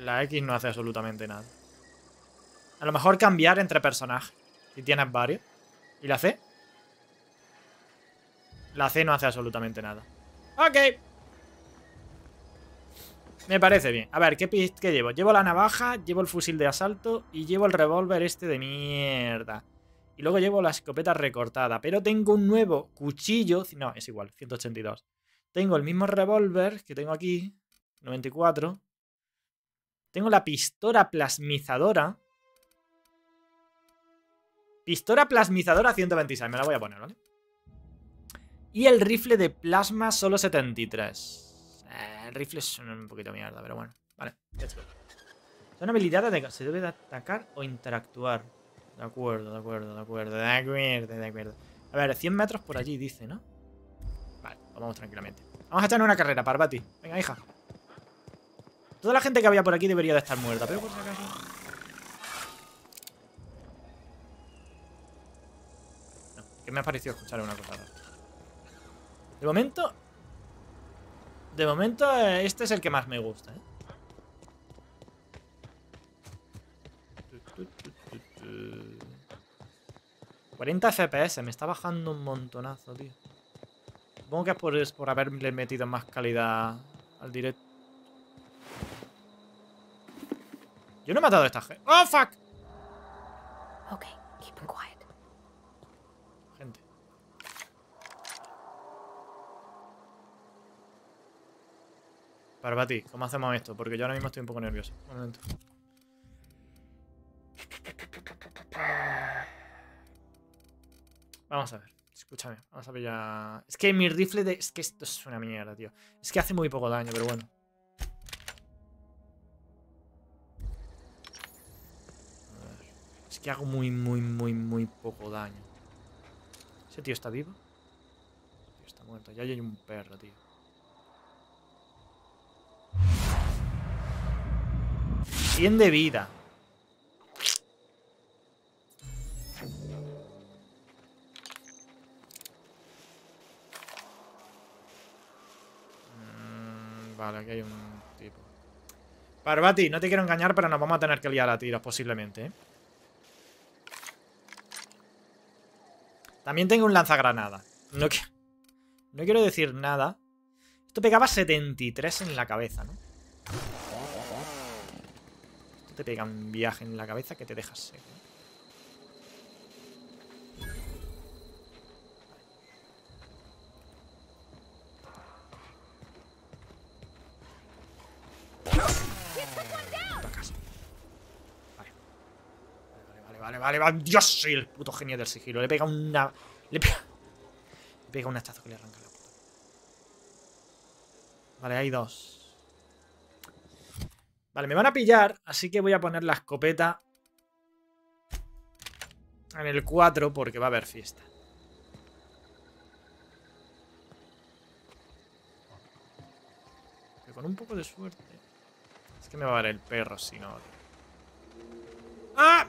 La X no hace absolutamente nada. A lo mejor cambiar entre personajes. Si tienes varios. ¿Y la C? La C no hace absolutamente nada. Ok. Me parece bien. A ver, ¿qué, qué llevo? Llevo la navaja, llevo el fusil de asalto y llevo el revólver este de mierda. Y luego llevo la escopeta recortada. Pero tengo un nuevo cuchillo. No, es igual, 182. Tengo el mismo revólver que tengo aquí. 94. Tengo la pistola plasmizadora. Pistola plasmizadora 126. Me la voy a poner, ¿vale? Y el rifle de plasma solo 73. Eh, el rifle es un poquito mierda, pero bueno. Vale, let's go. Son habilidades de... Se debe de atacar o interactuar. De acuerdo, de acuerdo, de acuerdo, de acuerdo, de acuerdo. A ver, 100 metros por allí, dice, ¿no? Vale, vamos tranquilamente. Vamos a echar una carrera, Parvati. Venga, hija. Toda la gente que había por aquí debería de estar muerta, pero por si acaso... No, que me ha parecido escuchar una cosa. De momento... De momento, eh, este es el que más me gusta, ¿eh? 40 FPS, me está bajando un montonazo, tío. Supongo que es por, por haberle metido más calidad al directo. Yo no he matado a esta gente. ¡Oh, fuck! Okay, keep quiet. Gente. Parvati, ¿cómo hacemos esto? Porque yo ahora mismo estoy un poco nervioso. Un momento. Vamos a ver. Escúchame. Vamos a ver ya. Es que mi rifle de. Es que esto es una mierda, tío. Es que hace muy poco daño, pero bueno. Que hago muy, muy, muy, muy poco daño. ¿Ese tío está vivo? Tío, está muerto. Ya hay un perro, tío. Cien de vida. Mm, Vale, aquí hay un tipo. Parvati, no te quiero engañar, pero nos vamos a tener que liar a tiros posiblemente, ¿eh? También tengo un lanzagranada. No, qui- no quiero decir nada. Esto pegaba 73 en la cabeza, ¿no? Esto te pega un viaje en la cabeza que te dejas seco. Vale, vale. Dios, soy el puto genio del sigilo. Le pega una. Le pega. Le pega un hachazo que le arranca la puta. Vale, hay dos. Vale, me van a pillar, así que voy a poner la escopeta en el 4 porque va a haber fiesta. Pero con un poco de suerte. Es que me va a dar el perro si no. ¡Ah!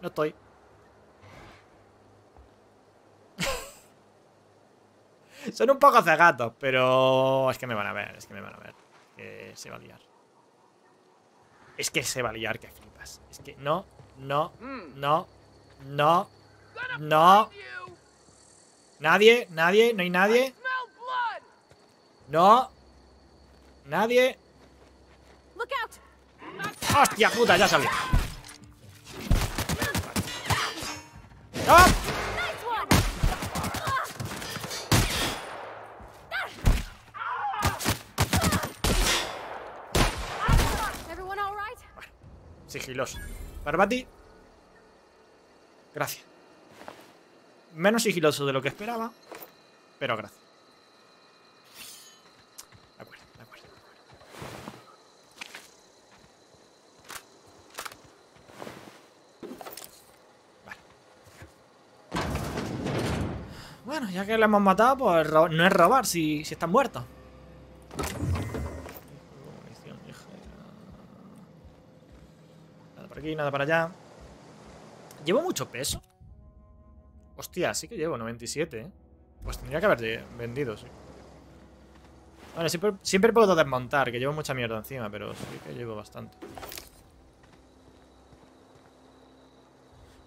No estoy. Son un poco cegatos, pero es que me van a ver, es que me van a ver. Que se va a liar. Es que se va a liar, que flipas. Es que no, no, no, no, no. Nadie, nadie, no hay nadie. No. Nadie. ¡Hostia puta! Ya salió. Right? Sigiloso. Barbati. Gracias. Menos sigiloso de lo que esperaba. Pero gracias. De acuerdo, de acuerdo. de acuerdo. Vale. Bueno, ya que lo hemos matado, pues no es robar si, si están muertos. Nada por aquí, nada para allá. ¿Llevo mucho peso? Hostia, sí que llevo 97, ¿eh? Pues tendría que haber vendido, sí. Vale, siempre, siempre puedo desmontar, que llevo mucha mierda encima, pero sí que llevo bastante.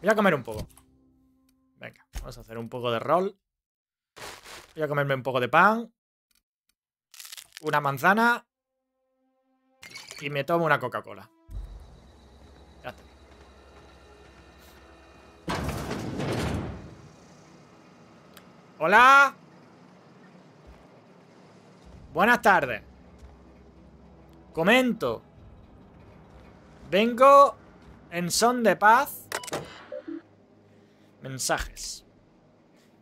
Voy a comer un poco. Venga, vamos a hacer un poco de roll. Voy a comerme un poco de pan. Una manzana. Y me tomo una Coca-Cola. Ya está. Hola. Buenas tardes. Comento Vengo en son de paz. Mensajes.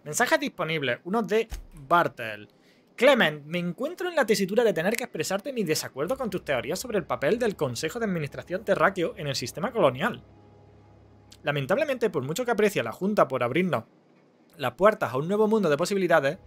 Mensajes disponibles. Uno de Bartel. Clement, me encuentro en la tesitura de tener que expresarte mi desacuerdo con tus teorías sobre el papel del Consejo de Administración Terráqueo en el sistema colonial. Lamentablemente, por mucho que aprecie a la Junta por abrirnos las puertas a un nuevo mundo de posibilidades,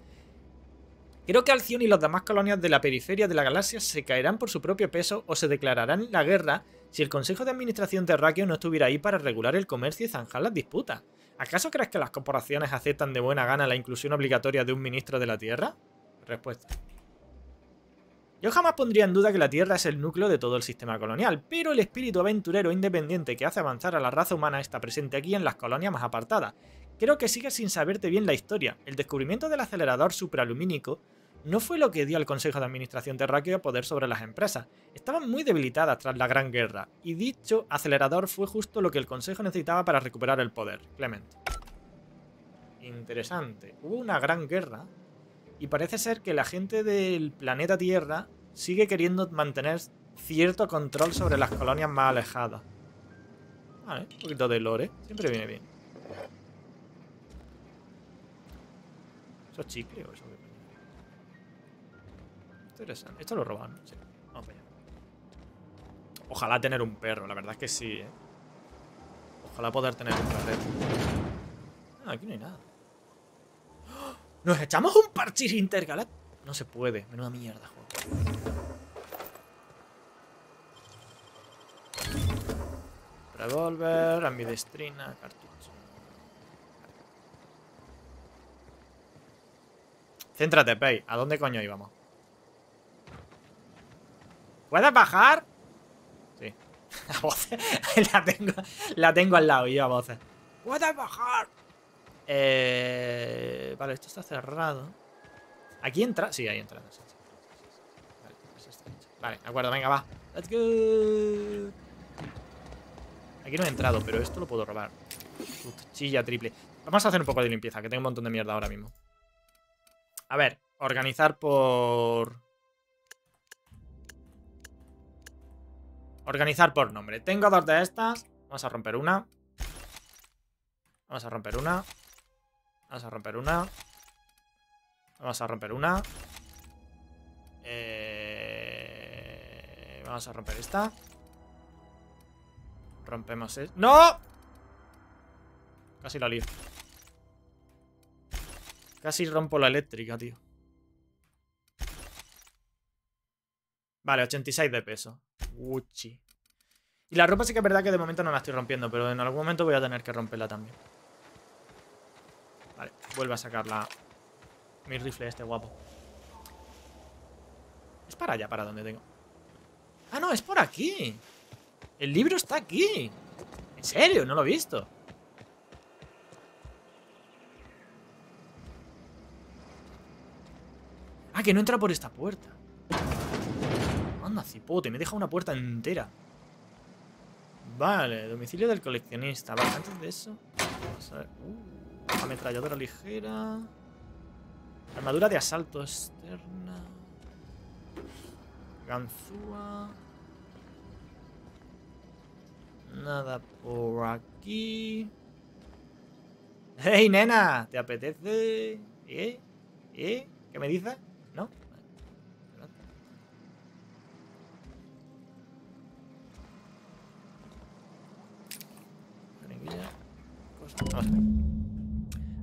creo que Alción y las demás colonias de la periferia de la galaxia se caerán por su propio peso o se declararán la guerra si el Consejo de Administración Terráqueo no estuviera ahí para regular el comercio y zanjar las disputas. ¿Acaso crees que las corporaciones aceptan de buena gana la inclusión obligatoria de un ministro de la Tierra? Respuesta. Yo jamás pondría en duda que la Tierra es el núcleo de todo el sistema colonial, pero el espíritu aventurero e independiente que hace avanzar a la raza humana está presente aquí en las colonias más apartadas. Creo que sigues sin saberte bien la historia. El descubrimiento del acelerador supralumínico no fue lo que dio al Consejo de Administración Terráqueo poder sobre las empresas. Estaban muy debilitadas tras la Gran Guerra, y dicho acelerador fue justo lo que el Consejo necesitaba para recuperar el poder. Clement. Interesante. Hubo una gran guerra y parece ser que la gente del planeta Tierra sigue queriendo mantener cierto control sobre las colonias más alejadas. Vale, un poquito de lore. Siempre viene bien. ¿Eso es chicle o eso? Esto lo roban, sí. Vamos allá. Ojalá tener un perro, la verdad es que sí, ¿eh? Ojalá poder tener un perrete. Ah, aquí no hay nada. ¡Oh! ¿Nos echamos un parchís intergaláctico? No se puede. Menuda mierda, juego. Revolver, ambidestrina, cartucho. Céntrate, Pei. ¿A dónde coño íbamos? ¿Puedes bajar? Sí. A voces. la, tengo, la tengo al lado y yo a voces. ¿Puedes bajar? Eh, vale, esto está cerrado. ¿Aquí entra? Sí, ahí entra. Sí, sí. Vale, eso está hecho. Vale, de acuerdo, venga, va. Let's go. Aquí no he entrado, pero esto lo puedo robar. Cuchilla triple. Vamos a hacer un poco de limpieza, que tengo un montón de mierda ahora mismo. A ver, organizar por... Organizar por nombre. Tengo dos de estas. Vamos a romper una. Vamos a romper una. Vamos a romper una. Vamos a romper una. Eh... Vamos a romper esta. Rompemos esto. ¡No! Casi la lío. Casi rompo la eléctrica, tío. Vale, 86 de peso. Gucci. Y la ropa sí que es verdad que de momento no la estoy rompiendo, pero en algún momento voy a tener que romperla también. Vale, vuelve a sacarla. Mi rifle este guapo. Es para allá, para donde tengo. Ah, no, es por aquí. El libro está aquí. En serio, no lo he visto. Ah, que no entra por esta puerta. Anda, cipote, me deja una puerta entera. Vale, domicilio del coleccionista. Vale, antes de eso. Vamos a ver. Uh, ametralladora ligera. Armadura de asalto externa. Ganzúa. Nada por aquí. ¡Hey, nena! ¿Te apetece? ¿Eh? ¿Eh? ¿Qué me dices? ¿No?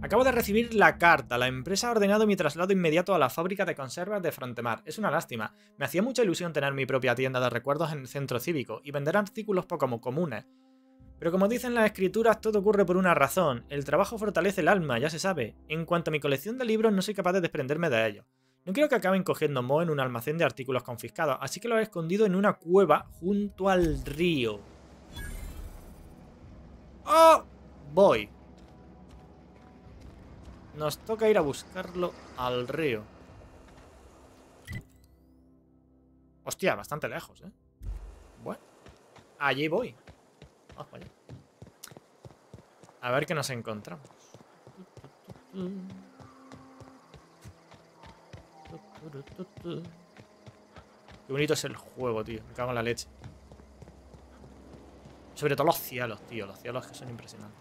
Acabo de recibir la carta. La empresa ha ordenado mi traslado inmediato a la fábrica de conservas de Frontemar. Es una lástima. Me hacía mucha ilusión tener mi propia tienda de recuerdos en el centro cívico y vender artículos poco comunes. Pero como dicen las escrituras, todo ocurre por una razón. El trabajo fortalece el alma, ya se sabe. En cuanto a mi colección de libros, no soy capaz de desprenderme de ellos. No quiero que acaben cogiendo moho en un almacén de artículos confiscados, así que lo he escondido en una cueva junto al río. ¡Oh! Voy. Nos toca ir a buscarlo al río. Hostia, bastante lejos, ¿eh? Bueno. Allí voy. Vamos allá. A ver qué nos encontramos. Qué bonito es el juego, tío. Me cago en la leche. Sobre todo los cielos, tío. Los cielos que son impresionantes.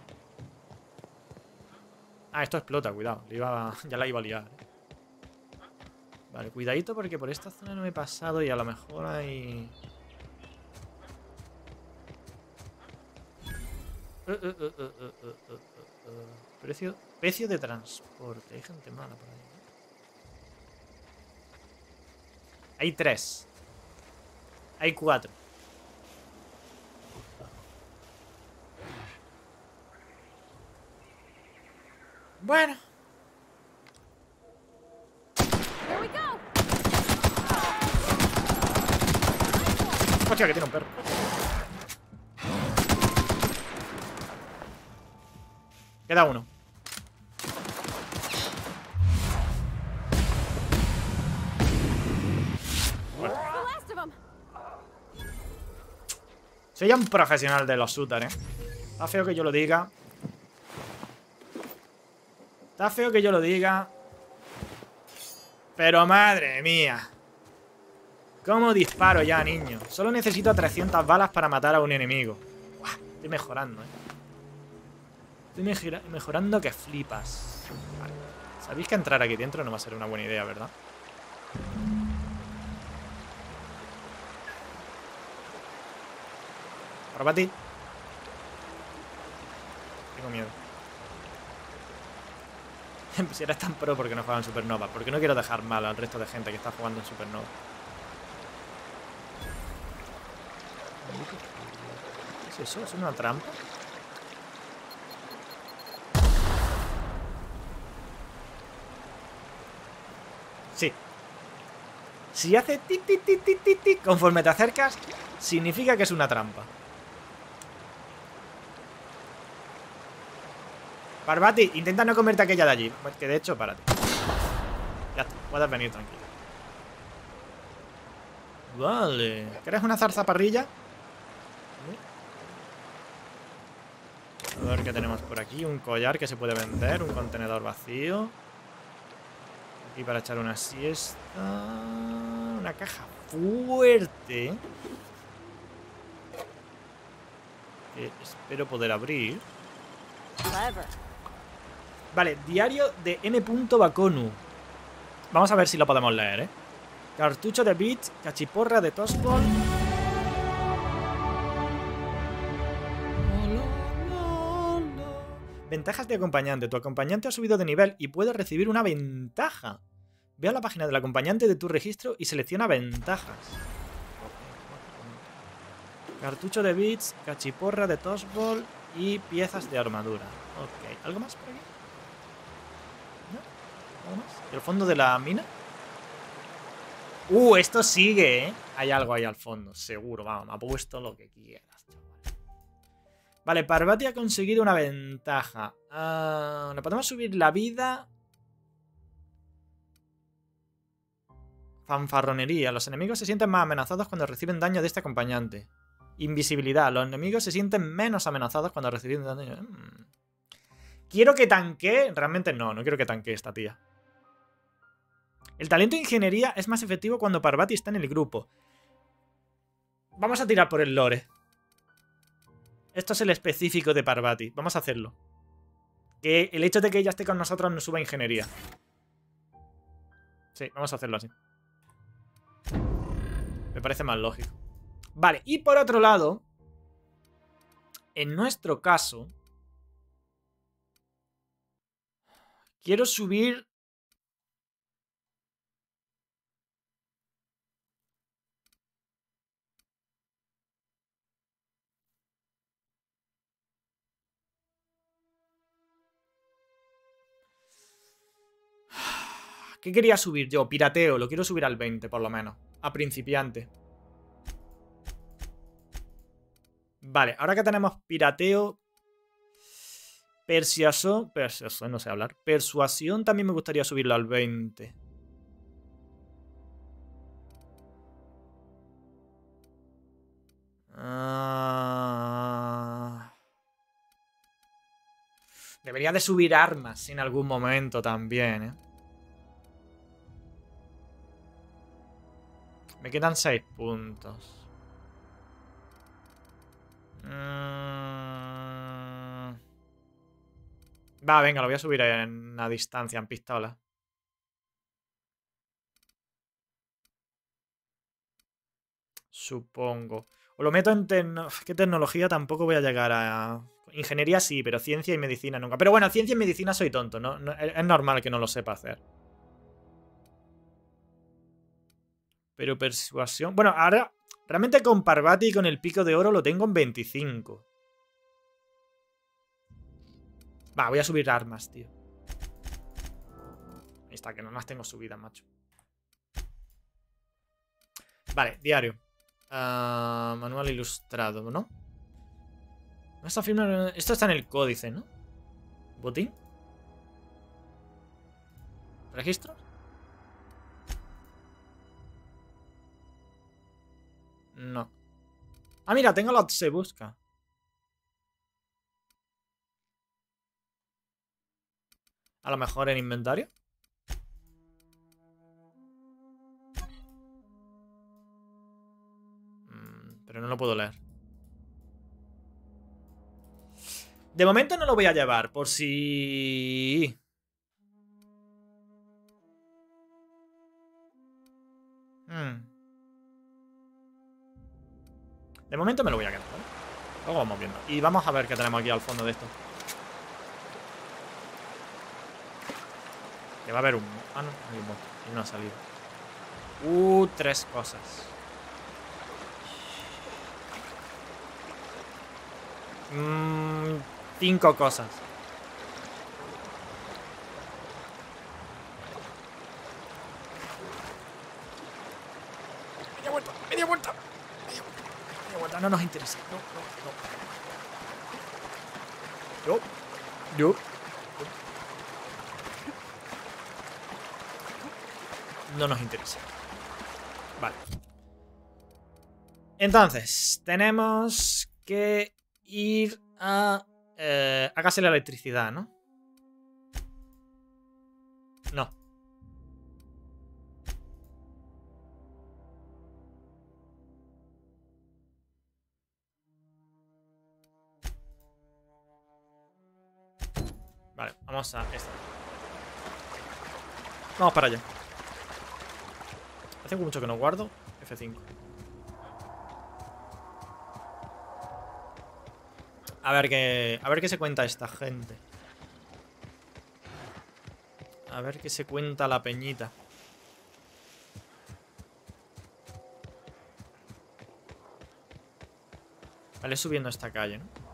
Ah, esto explota, cuidado. Ya la iba a liar. Vale, cuidadito porque por esta zona no me he pasado y a lo mejor hay... Precio, de transporte. Hay gente mala por ahí. Hay tres. Hay cuatro. Bueno. Here we go! Hostia, que tiene un perro. Queda uno. Of them! Soy ya un profesional de los shooters, ¿eh? Está feo que yo lo diga. Está feo que yo lo diga. Pero madre mía. ¿Cómo disparo ya, niño? Solo necesito 300 balas para matar a un enemigo. Estoy mejorando, ¿eh? Estoy mejora- mejorando que flipas. Vale. Sabéis que entrar aquí dentro no va a ser una buena idea, ¿verdad? Para ti. Tengo miedo. si eres tan pro, porque no juegan Supernova? Porque no quiero dejar mal al resto de gente que está jugando en Supernova. ¿Qué es eso? ¿Es una trampa? Sí. Si hace ti ti ti ti ti ti conforme te acercas, significa que es una trampa. Parvati, intenta no comerte aquella de allí. Pues Que de hecho, párate. Ya está, puedes venir tranquilo. Vale. ¿Quieres una zarzaparrilla? A ver qué tenemos por aquí. Un collar que se puede vender. Un contenedor vacío. Aquí para echar una siesta. Una caja fuerte. Que espero poder abrir. Clever. Vale, diario de M. Baconu. Vamos a ver si lo podemos leer, ¿eh? Cartucho de bits, cachiporra de Tosball. Ventajas de acompañante. Tu acompañante ha subido de nivel y puede recibir una ventaja. Ve a la página del acompañante de tu registro y selecciona ventajas. Cartucho de bits, cachiporra de Tosball y piezas de armadura. Ok, ¿algo más por aquí? ¿No? ¿Algo más? ¿Y el fondo de la mina? Uh, esto sigue, ¿eh? Hay algo ahí al fondo, seguro. Vamos, me ha puesto lo que quieras. Vale, Parvati ha conseguido una ventaja. Ah, ¿Le podemos subir la vida? Fanfarronería. Los enemigos se sienten más amenazados cuando reciben daño de este acompañante. Invisibilidad. Los enemigos se sienten menos amenazados cuando reciben daño. Mm. Quiero que tanque. Realmente no, no quiero que tanque esta tía. El talento de ingeniería es más efectivo cuando Parvati está en el grupo. Vamos a tirar por el lore. Esto es el específico de Parvati. Vamos a hacerlo. Que el hecho de que ella esté con nosotros nos suba ingeniería. Sí, vamos a hacerlo así. Me parece más lógico. Vale, y por otro lado, en nuestro caso, quiero subir... ¿Qué quería subir yo? Pirateo, lo quiero subir al 20 por lo menos. A principiante. Vale, ahora que tenemos pirateo. Persuasión. Persuasión, no sé hablar. Persuasión también me gustaría subirlo al 20. Ah. Debería de subir armas en algún momento también, ¿eh? Me quedan 6 puntos. Mm. Va, venga, lo voy a subir en a distancia, en pistola. Supongo. O lo meto en. ¿Qué tecnología? Tampoco voy a llegar a... Ingeniería sí, pero ciencia y medicina nunca. Pero bueno, ciencia y medicina soy tonto, ¿no? Es normal que no lo sepa hacer. Pero persuasión... Bueno, ahora... Realmente con Parvati y con el pico de oro lo tengo en 25. Va, voy a subir armas, tío. Ahí está, que no las tengo subidas, macho. Vale, diario. Ah, manual ilustrado, ¿no? Está firmado- Esto está en el códice, ¿no? ¿Botín? ¿Registros? No. Ah, mira, tengo la se busca. A lo mejor en inventario. Mm, Pero no lo puedo leer. De momento no lo voy a llevar, por si... Hmm. De momento me lo voy a quedar, ¿vale? Luego vamos viendo. Y vamos a ver qué tenemos aquí al fondo de esto. Que va a haber un... Ah, no, hay un monstruo. Y no ha salido. Uh, tres cosas. Mm, cinco cosas. Media vuelta. Media vuelta, No nos interesa. No, no, no. Yo. Yo. No nos interesa. Vale. Entonces, tenemos que ir a... Eh, hágase la electricidad. No. Vamos a esta. Vamos para allá. Hace mucho que no guardo. F5. A ver qué. A ver qué se cuenta esta gente. A ver qué se cuenta la peñita. Vale, subiendo esta calle, ¿no?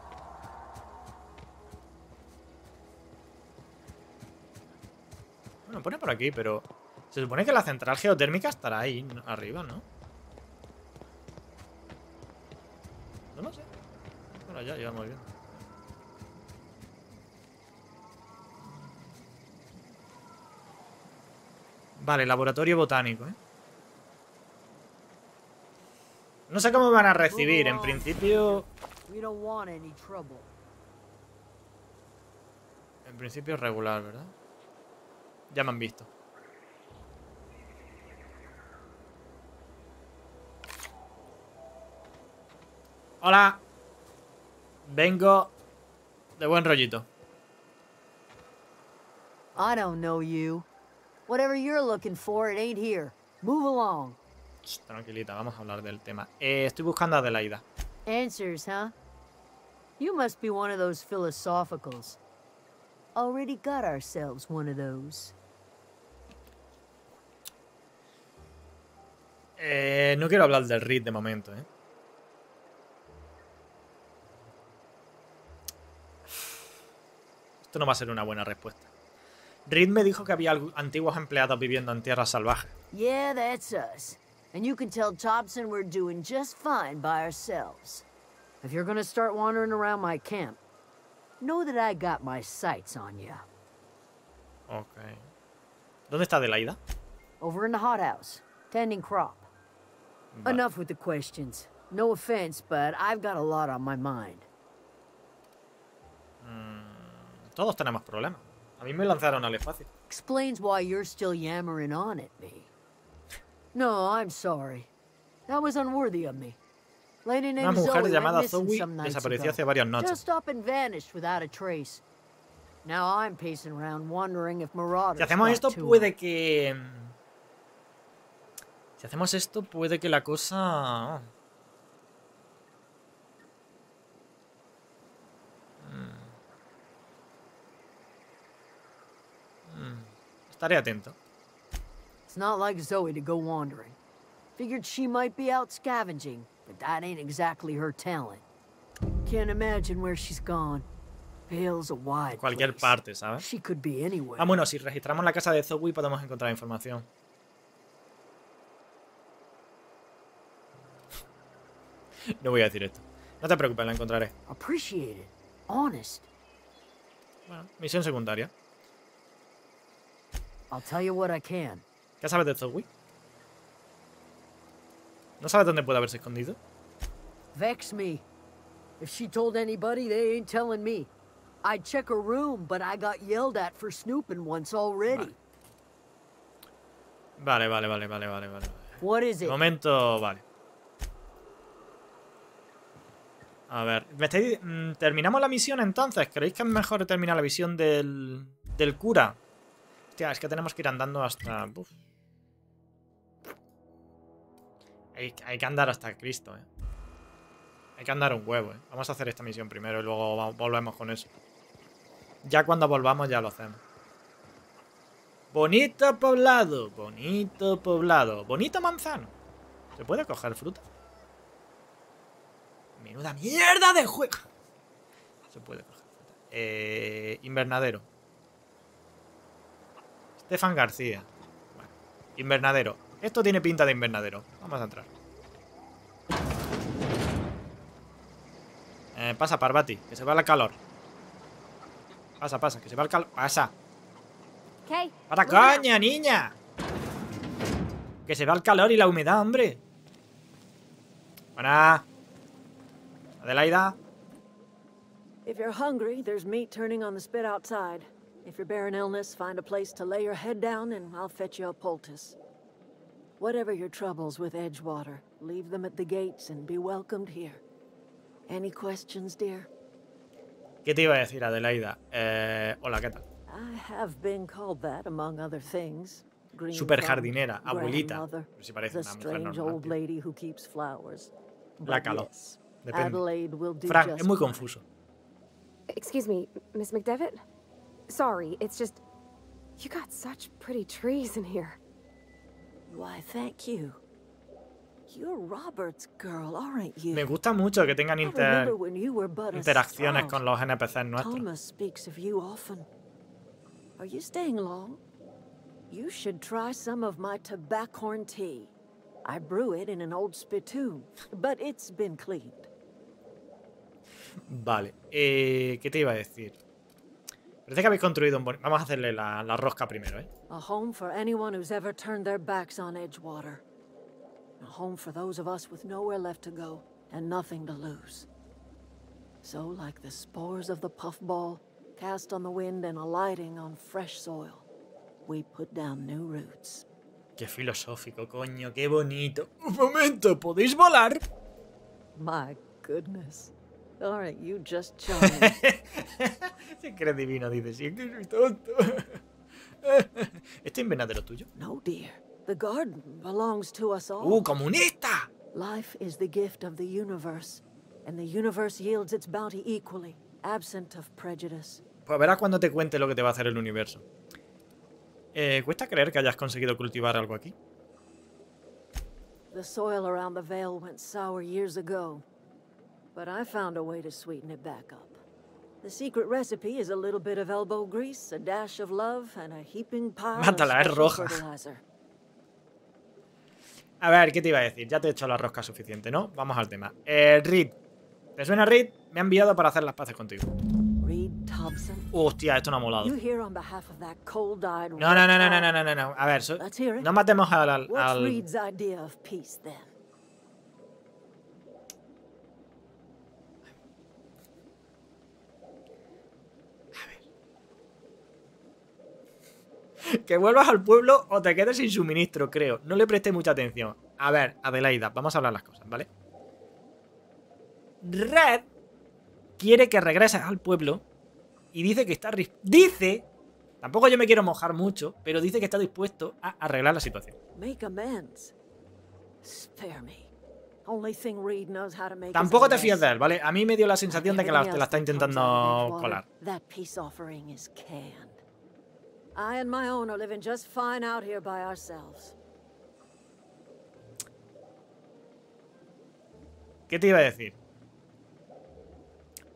Pone por aquí, pero... Se supone que la central geotérmica estará ahí, arriba, ¿no? No lo sé. Bueno, ya, ya vamos viendo. Vale, laboratorio botánico, ¿eh? No sé cómo van a recibir, en principio... En principio regular, ¿verdad? Ya me han visto. Hola. Vengo de buen rollito. I don't know you. Whatever you're looking for, it ain't here. Move along. Tranquilita, vamos a hablar del tema. Eh, estoy buscando a Adelaida. Answers, huh? You must be one of those philosophicals. Already got ourselves one of those. Eh, no quiero hablar del RIT de momento, ¿eh? Esto no va a ser una buena respuesta. Reed me dijo que había antiguos empleados viviendo en tierras salvajes. Yeah, that's us. And you can tell Thompson we're doing just fine by ourselves. If you're gonna start wandering around my camp, know that I got my sights on you. Ok. ¿Dónde está Adelaida? Over in the hothouse, tending crop. Enough with the questions. No offense, but I've got a lot on my mind. Todos tenemos problemas. A mí me lanzaron al espacio. Explains why you're still yammering on at me. No, I'm sorry. That was unworthy of me. Lady Una mujer Zoe llamada Zoe desapareció hace varias noches. Just up and vanished without a trace. Now I'm pacing around wondering if Marauders Si hacemos esto, puede que. Si hacemos esto, puede que la cosa. Mm. Mm. Estaré atento. It's not like Zoe to go wandering. Figured she might be out scavenging, but that ain't exactly her talent. Can't imagine where she's gone. Vale's a wide Cualquier place. parte, ¿sabes? She could be anywhere. Ah, bueno, si registramos la casa de Zoe podemos encontrar información. No voy a decir esto. No te preocupes, la encontraré. Bueno, misión secundaria. I'll tell you what I can. ¿Qué sabes de Zoe? ¿No sabes dónde puede haberse escondido? Vex me. If she told anybody, they ain't telling me. I'd check her room, but I got yelled at for snooping once already. Vale, vale, vale, vale, vale, vale. What is it? momento, vale. A ver, me estáis- mm, ¿terminamos la misión entonces? ¿Creéis que es mejor terminar la misión del, del cura? Hostia, es que tenemos que ir andando hasta... uf. Hay, hay que andar hasta Cristo, eh. Hay que andar un huevo, eh. Vamos a hacer esta misión primero y luego volvemos con eso. Ya cuando volvamos ya lo hacemos. Bonito poblado, bonito poblado, bonito manzano. ¿Se puede coger fruta? Menuda mierda de juego. Se puede coger. Eh, invernadero. Estefan García. Bueno, invernadero. Esto tiene pinta de invernadero. Vamos a entrar. Eh, pasa, Parvati, que se va la calor. Pasa, pasa, que se va el calor. Pasa. ¡Para coña, niña! Que se va el calor y la humedad, hombre. Buena. Adelaida. If you're hungry, there's meat turning on the spit outside. If you're bearing illness, find a place to lay your head down and I'll fetch you a poultice. Whatever your troubles with Edgewater, leave them at the gates and be welcomed here. Any questions, dear? ¿Qué te iba a decir, Adelaida? Eh, hola, ¿qué tal? I have been called that, among other things. Green Super jardinera, abuelita. si parece the una mujer strange normal. old lady who keeps flowers. La caló. yes, Depende. Adelaide will do Frank, es muy confuso. Excuse me, Miss McDevitt? Sorry, it's just. You got such pretty trees in here. Why, thank you. You're Robert's girl, aren't you? Me gusta mucho que tengan I inter- remember when you were but interacciones con los oh, NPCs nuestros. Thomas speaks of you often. Are you staying long? You should try some of my tobaccorn tea. I brew it in an old spittoon, but it's been cleaned. Vale. Eh, ¿Qué te iba a decir? Parece que habéis construido un. Vamos a hacerle la, la rosca primero, ¿eh? A home for anyone who's ever turned their backs on Edgewater. A home for those of us with nowhere left to go and nothing to lose. So, like the spores of the puffball, cast on the wind and alighting on fresh soil, we put down new roots. Qué filosófico, coño, qué bonito. Un momento, ¿podéis volar? My goodness. Aren't you just? Se cree divino, dice, sí, que soy tonto. ¿Este invernadero tuyo? no, dear. The garden belongs to us all. ¡Uh, comunista! Life is the gift of the universe, and the universe yields its bounty equally, absent of prejudice. Pues verás cuando te cuente lo que te va a hacer el universo. Eh, ¿Cuesta creer que hayas conseguido cultivar algo aquí? The soil around the Vale went sour years ago, but I found a way to sweeten it back up. The secret recipe is a little bit of elbow grease, a dash of love, and a heaping pile Mátala, es of special roja. fertilizer. A ver, ¿qué te iba a decir? Ya te he hecho la rosca suficiente, ¿no? Vamos al tema. Eh, Reed. ¿Te suena Reed? Me ha enviado para hacer las paces contigo. Reed Thompson. Hostia, esto no ha molado. No, no, no, no, no, no, no, no. A ver, so- no matemos al, al- al- Reed's idea of peace then? Que vuelvas al pueblo o te quedes sin suministro, creo. No le presté mucha atención. A ver, Adelaida, vamos a hablar las cosas, ¿vale? Red quiere que regreses al pueblo y dice que está... Dice... Tampoco yo me quiero mojar mucho, pero dice que está dispuesto a arreglar la situación. Tampoco te fíes de él, ¿vale? A mí me dio la sensación de que la, te la está intentando colar. That peace offering is canned. I and my own are living just fine out here by ourselves. ¿Qué te iba a decir?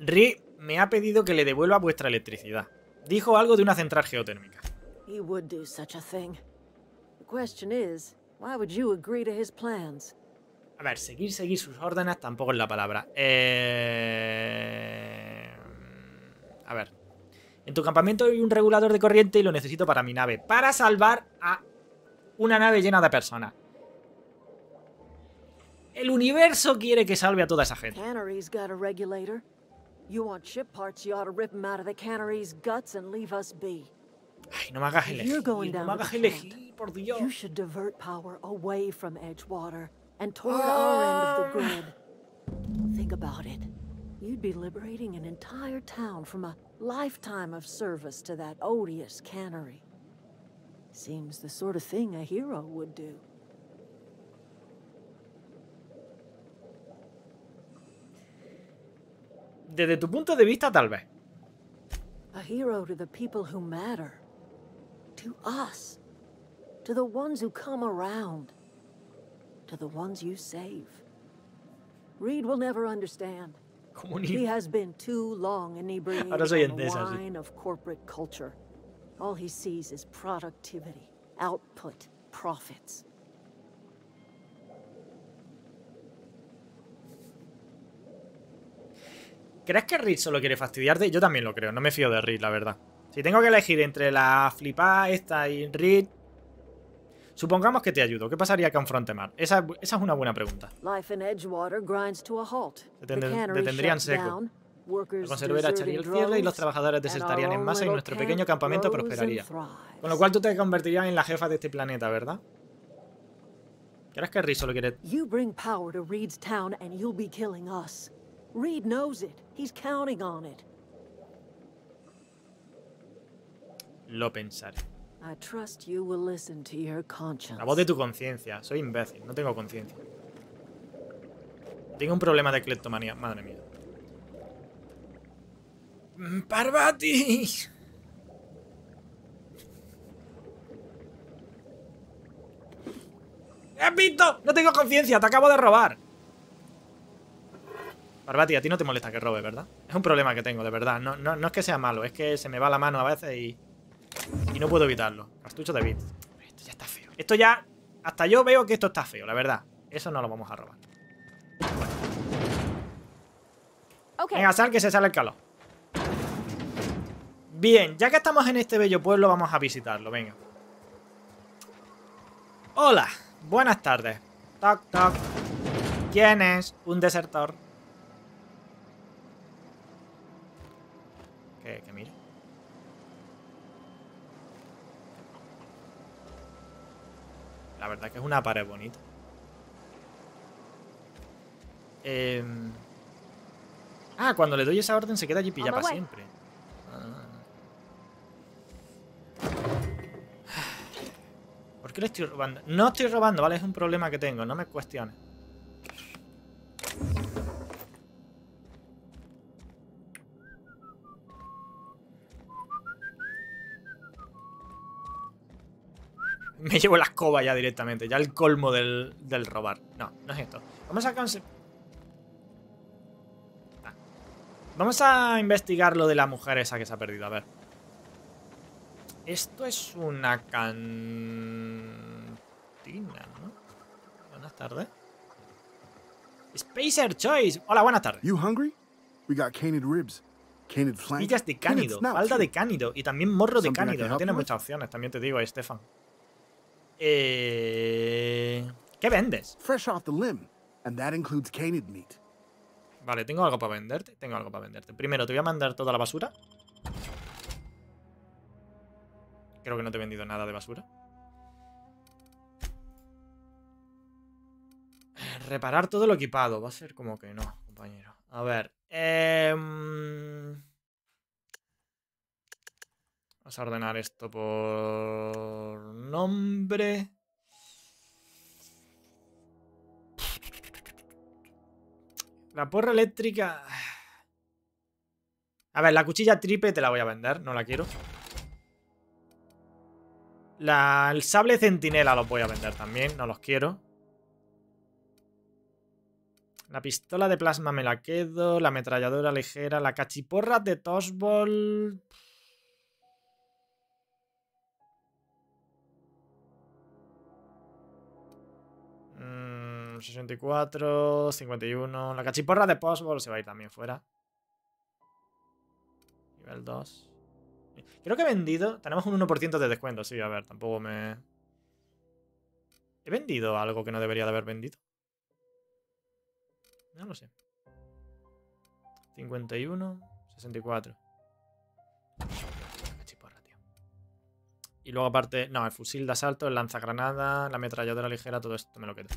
Ri me ha pedido que le devuelva vuestra electricidad. Dijo algo de una central geotérmica. He would do such a thing. The question is, why would you agree to his plans? A ver, seguir, seguir sus órdenes tampoco es la palabra. Eh... A ver. En tu campamento hay un regulador de corriente y lo necesito para mi nave. Para salvar a una nave llena de personas. El universo quiere que salve a toda esa gente. Cannery's got a regulator. You want ship parts, you ought to rip out of the cannery's guts and leave us be. Ay, no me hagas elegir. No me hagas elegir, por Dios. You should divert power away from Edgewater and toward our end of the grid. Think about it. You'd be liberating an entire town from a lifetime of service to that odious cannery. Seems the sort of thing a hero would do. Desde tu punto de vista, tal vez. A hero to the people who matter. To us. To the ones who come around. To the ones you save. Reed will never understand. He has been too long inebriated Ahora soy the endesa, sí. wine of corporate culture. All he sees is productivity, output, profits. ¿Crees que Reed solo quiere fastidiarte? Yo también lo creo, no me fío de Reed, la verdad. Si tengo que elegir entre la flipada esta y Reed... Supongamos que te ayudo. ¿Qué pasaría con Frontemar? Esa, esa es una buena pregunta. Cannery detendrían seco. La conservera echaría el cierre y los trabajadores desertarían en masa y nuestro pequeño campamento prosperaría. Con lo cual tú te convertirías en la jefa de este planeta, ¿verdad? ¿Crees que Reed solo quiere...? You bring power to Reed's town and you'll be killing us. Reed knows it. He's counting on it. Lo pensaré. I trust you will listen to your conscience. La voz de tu conciencia. Soy imbécil, no tengo conciencia. Tengo un problema de cleptomanía. Madre mía. Mm, ¡Parvati! ¡Has visto! ¡No tengo conciencia! ¡Te acabo de robar! Parvati, a ti no te molesta que robe, ¿verdad? Es un problema que tengo, de verdad. No es que sea malo, es que se me va la mano a veces y... Y no puedo evitarlo. Cartucho de bits. Esto ya está feo. Esto ya... Hasta yo veo que esto está feo, la verdad. Eso no lo vamos a robar. Okay. Venga, sal que se sale el calor. Bien, ya que estamos en este bello pueblo, vamos a visitarlo, venga. Hola, buenas tardes. Toc, toc. ¿Quién es? Un desertor. Que, que mire. La verdad que es una pared bonita. Em, Ah, cuando le doy esa orden se queda allí my para siempre. Ah. ¿Por qué le estoy robando? No estoy robando, ¿vale? Es un problema que tengo, no me cuestiones. Me llevo la escoba ya directamente, ya el colmo del, del robar. No, no es esto. Vamos a Ah. Vamos a investigar lo de la mujer esa que se ha perdido, a ver. Esto es una cantina, ¿no? Buenas tardes. Spacer Choice. Hola, buenas tardes. You hungry? We got canid ribs, canid flank, Villas de cánido, falda de cánido y también morro de cánido. No tiene muchas opciones, también te digo, Estefan. Eh... ¿Qué vendes? Fresh off the limb, and that includes canid meat. Vale, tengo algo para venderte. Tengo algo para venderte. Primero, te voy a mandar toda la basura. Creo que no te he vendido nada de basura. Eh, Reparar todo lo equipado. Va a ser como que no, compañero. A ver. em, Vamos a ordenar esto por nombre. La porra eléctrica. A ver, la cuchilla triple te la voy a vender, no la quiero. La, el sable centinela lo voy a vender también, no los quiero. La pistola de plasma me la quedo. La ametralladora ligera. La cachiporra de Tosbol. Mm, 64, 51. La cachiporra de Postball se va a ir también fuera. Nivel 2. Creo que he vendido. Tenemos un 1% de descuento, sí, a ver, tampoco me. ¿He vendido algo que no debería de haber vendido? No lo sé. 51, 64. Cachiporra, tío. Y luego aparte, no, el fusil de asalto, el lanzagranada, la ametralladora ligera, todo esto me lo quedo.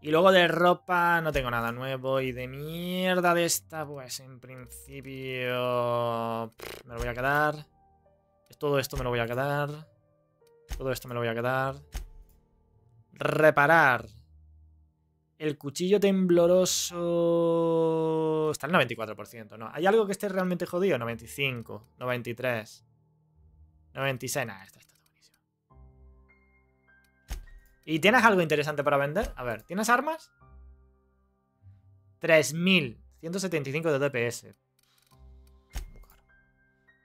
Y luego de ropa no tengo nada nuevo. Y de mierda de esta, pues en principio... Me lo voy a quedar. Todo esto me lo voy a quedar. Todo esto me lo voy a quedar. Reparar. El cuchillo tembloroso... Está al 94%, ¿no? ¿Hay algo que esté realmente jodido? 95, 93, 96. Nah, esto está buenísimo. ¿Y tienes algo interesante para vender? A ver, ¿tienes armas? 3175 de DPS.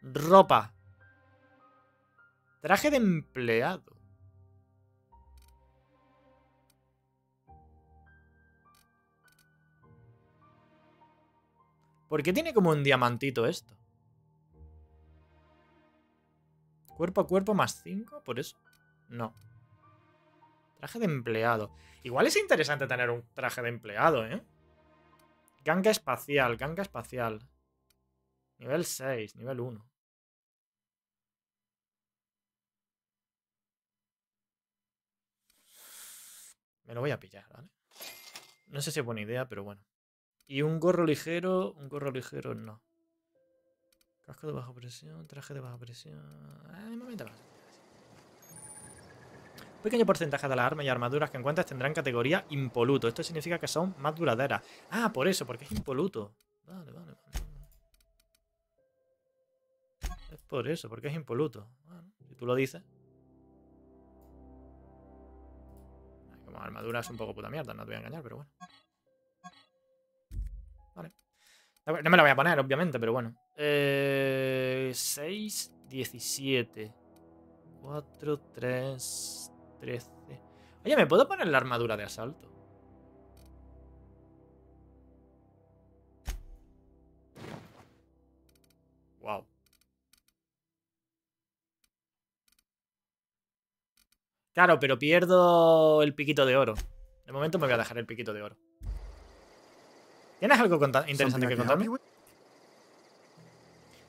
Ropa. Traje de empleado. ¿Por qué tiene como un diamantito esto? Cuerpo a cuerpo más 5, por eso. No. Traje de empleado. Igual es interesante tener un traje de empleado, ¿eh? Ganga espacial, ganga espacial. Nivel 6, nivel 1. Me lo voy a pillar, ¿vale? No sé si es buena idea, pero bueno. Y un gorro ligero, un gorro ligero no. Casco de baja presión, traje de baja presión. De momento más. Pequeño porcentaje de las armas y armaduras que encuentres tendrán categoría impoluto. Esto significa que son más duraderas. Ah, por eso, porque es impoluto. Vale, vale, vale. Es por eso, porque es impoluto. Bueno, si tú lo dices. Como armadura es un poco puta mierda, no te voy a engañar, pero bueno. Vale. No me la voy a poner, obviamente, pero bueno. Eh, 6, 17. 4, 3, 13. Oye, ¿me puedo poner la armadura de asalto? Wow. Claro, pero pierdo el piquito de oro. De momento me voy a dejar el piquito de oro. ¿Tienes algo interesante que contarme?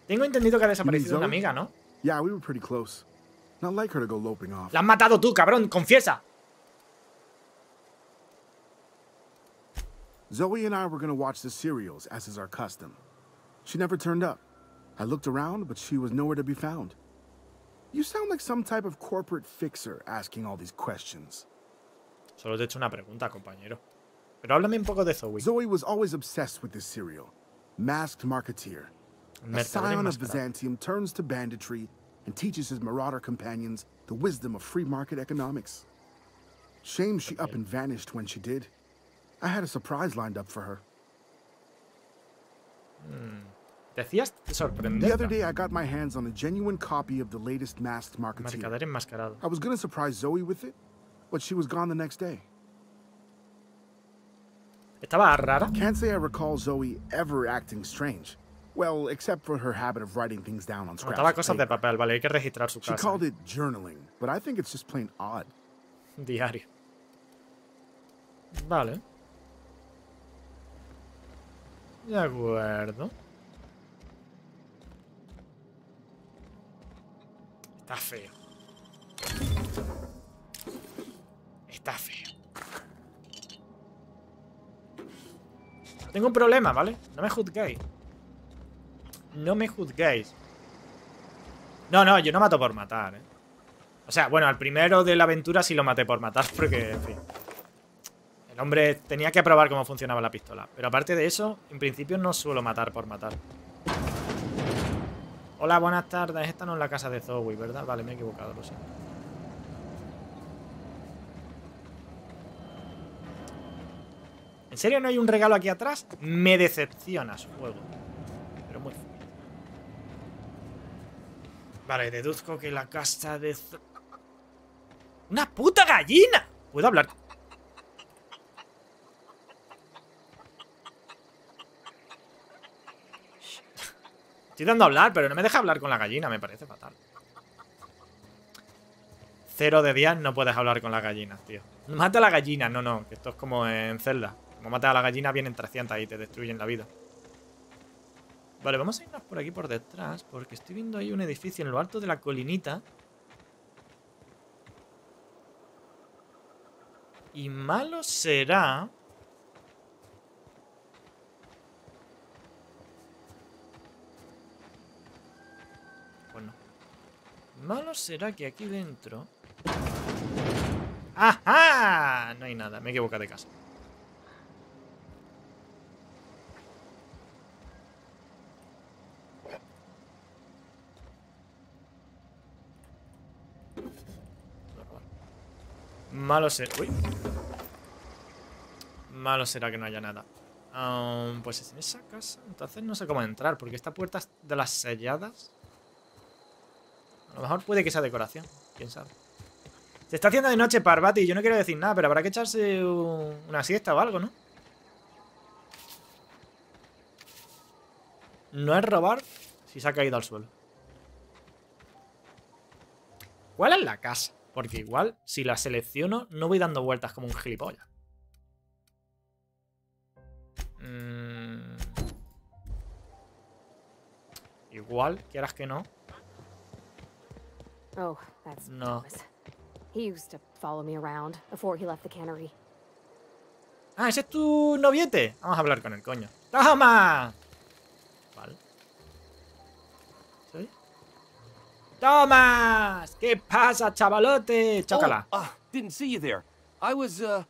Tengo entendido que ha desaparecido una amiga, ¿no? Yeah, we were pretty close. Not like her to go loping off. La has matado tú, cabrón, confiesa. Zoe and I were gonna watch the serials, as is our custom. She never turned up. I looked around, but she was nowhere to be found. You sound like some type of corporate fixer asking all these questions. Solo te he hecho una pregunta, compañero. Pero háblame un poco de Zoe. Zoe was always obsessed with this serial. Masked Marketeer. A scion of. Byzantium turns to banditry and teaches his marauder companions the wisdom of free market economics. Shame she up and vanished when she did. I had a surprise lined up for her. Hmm. Decías. The other day, I got my hands on a genuine copy of the latest Masked Marketeer. I was gonna surprise Zoe with it, but she was gone the next day. Estaba rara. Can't say I recall Zoe ever acting strange. Well, except for her habit of writing things down on scraps cosas de papel, vale, hay que registrar su She casa. called it journaling, but I think it's just plain odd. Diario. Vale. De acuerdo. Está feo. Está feo. Tengo un problema, ¿vale? No me juzguéis. No me juzguéis. No, no, yo no mato por matar, ¿eh? O sea, bueno, al primero de la aventura sí lo maté por matar, porque, en fin. El hombre tenía que probar cómo funcionaba la pistola. Pero aparte de eso, en principio no suelo matar por matar. Hola, buenas tardes. Esta no es la casa de Zoe, ¿verdad? Vale, me he equivocado, lo siento. ¿En serio no hay un regalo aquí atrás? Me decepciona su juego. Pero muy fuerte. Vale, deduzco que la casa de... ¡Una puta gallina! ¿Puedo hablar? Estoy dando a hablar, pero no me deja hablar con la gallina, me parece fatal. Cero de 10 no puedes hablar con las gallinas, tío. Mata a la gallina, no, no, que esto es como en Zelda. Como matas a la gallina vienen 300 y te destruyen la vida. Vale, vamos a irnos por aquí por detrás, porque estoy viendo ahí un edificio en lo alto de la colinita. Y malo será... Pues no. Malo será que aquí dentro... ¡Ajá! No hay nada, me he equivocado de casa. Malo será... Uy. Malo será que no haya nada. Pues es en esa casa. Entonces no sé cómo entrar, porque esta puerta es de las selladas. A lo mejor puede que sea decoración. Quién sabe. Se está haciendo de noche, Parvati. Yo no quiero decir nada, pero habrá que echarse un- una siesta o algo, ¿no? No es robar si se ha caído al suelo. ¿Cuál es la casa? Porque igual, si la selecciono, no voy dando vueltas como un gilipollas. Mm. Igual, quieras que no. Oh, that's No. He used to follow me around before he left the cannery. Ah, ese es tu noviete. Vamos a hablar con el coño. ¡Toma! Vale. ¡Tomas! ¿Qué pasa, chavalote? Chócala. Oh, ah, didn't see you there. I was, uh,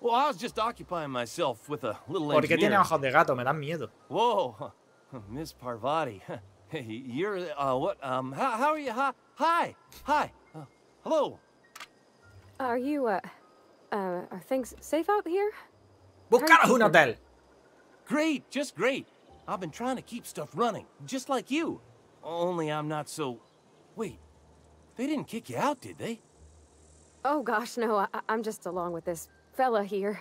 well, I was just occupying myself with a little ¿Por qué tiene engineering. ojos de gato? Me dan miedo. Whoa, Miss Parvati. Hey, you're, uh, what, um, how, how are you? Hi, hi, hi. Uh, hello. Are you, uh, uh, are things safe out here? Buscaros un hotel. Great, just great. I've been trying to keep stuff running, just like you. Only I'm not so. Wait, they didn't kick you out, did they? Oh gosh, no, I- I'm just along with this fella here.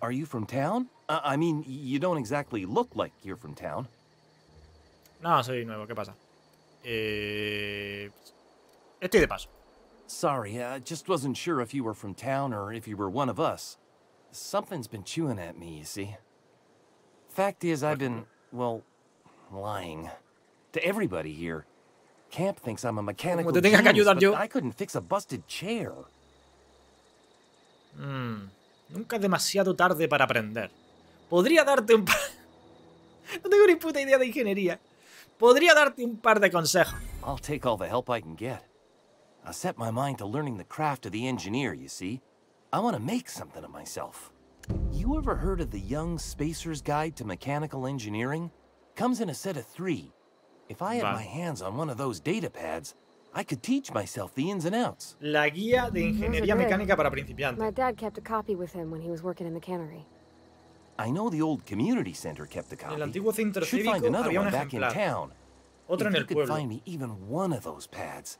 Are you from town? Uh, I mean, you don't exactly look like you're from town. No, soy nuevo. ¿Qué pasa? Eh... Estoy de paso. Sorry, I just wasn't sure if you were from town or if you were one of us. Something's been chewing at me, you see. Fact is, I've been, well, lying. To everybody here. Camp thinks I'm a mechanical que genius, ayudar yo. I couldn't fix a busted chair. Mm, nunca es demasiado tarde para aprender. Podría darte un par... no tengo ni puta idea de ingeniería. Podría darte un par de consejos. I'll take all the help I can get. I set my mind to learning the craft of the engineer, you see. I want to make something of myself. You ever heard of the Young Spacer's Guide to Mechanical Engineering? Comes in a set of three. La guía de ingeniería good. mecánica para My principiantes. dad kept a copy with him when he was working in the cannery. I know the old community center kept a En copy. el antiguo centro Should find cívico another había un one back in ejemplar. town. Otro en if el you could pueblo. find me even one of those pads,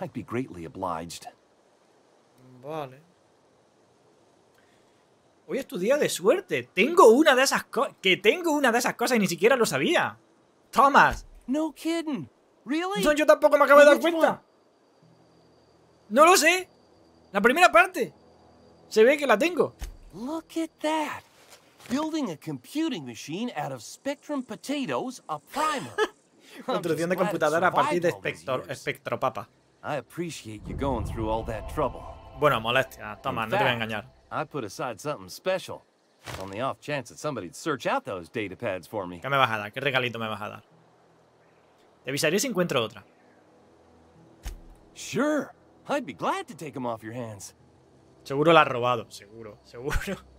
I'd be greatly obliged. Vale. Hoy es tu día de suerte. Tengo una de esas cosas. Que tengo una de esas cosas y ni siquiera lo sabía. Thomas. No kidding. Really? No, yo tampoco me acabo de dar cuenta. No lo sé. La primera parte. Se ve que la tengo. Look at that. Building a computing machine out of Spectrum potatoes, a primer. I'm Construcción de computadora a partir de espectro, espectropapa. I appreciate you going through all that trouble. Bueno, molestia. Toma, In no te voy a engañar. I put aside something special. On the off chance that somebody'd search out those data pads for me. ¿Qué me vas a dar? ¿Qué regalito me vas a dar? Te avisaré si encuentro otra. Sure. I'd be glad to take them off your hands. Seguro la has robado. Seguro, seguro.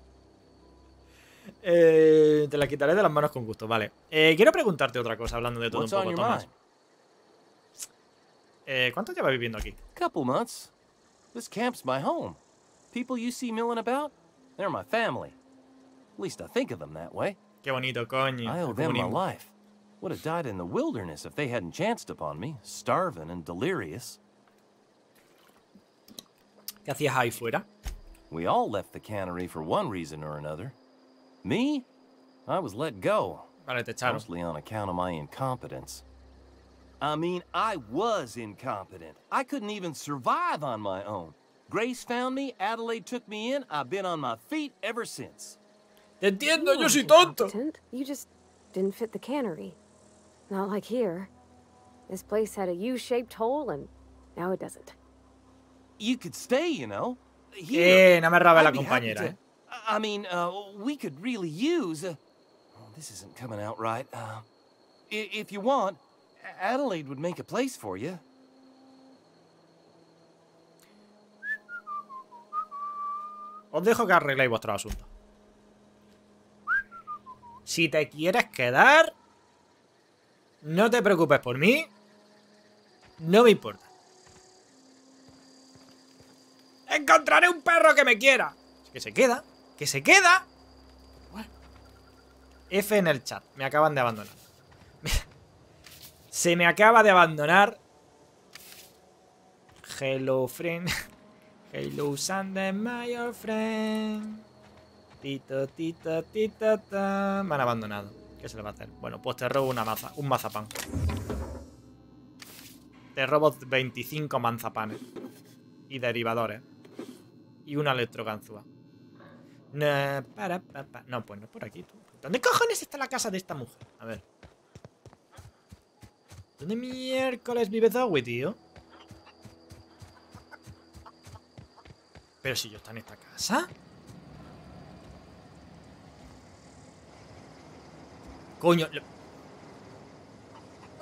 Eh, te la quitaré de las manos con gusto, vale. Eh, quiero preguntarte otra cosa, hablando de todo un poco, Tomás. Eh, ¿Cuánto llevas viviendo aquí? Couple months. This camp's my home. People you see milling about, they're my family. At least I think of them that way. Qué bonito, coño. I owe them my life. Would have died in the wilderness if they hadn't chanced upon me, starving and delirious. ¿Qué hacías ahí fuera? We all left the cannery for one reason or another. Me? I was let go, Vale, te echaron. mostly on account of my incompetence. I mean, I was incompetent. I couldn't even survive on my own. Grace found me, Adelaide took me in, I've been on my feet ever since. Te entiendo, You yo soy weren't tonto. You just didn't fit the cannery. Not like here. This place had a U-shaped hole, and now it doesn't. You could stay, you know. Here, Eh, no me rabes la I'd be happy compañera, to- eh. I mean, uh, we could really use. Uh, oh, this isn't coming out right. Uh, if you want, Adelaide would make a place for you. Os dejo que arregléis vuestros asuntos. Si te quieres quedar, no te preocupes por mí. No me importa. Encontraré un perro que me quiera. Que se queda. Que se queda. F en el chat. Me acaban de abandonar. Se me acaba de abandonar. Hello, friend. Hello, Sunday, my old friend. Tito, tito, tito. Me han abandonado. ¿Qué se le va a hacer? Bueno, pues te robo una maza, un mazapán. Te robo 25 manzapanes. Y derivadores. Y una electroganzúa. No, para, pa, pa. no, pues no por aquí. tú. ¿Dónde cojones está la casa de esta mujer? A ver. ¿Dónde miércoles vive Zoe, tío? Pero si yo está en esta casa. Coño.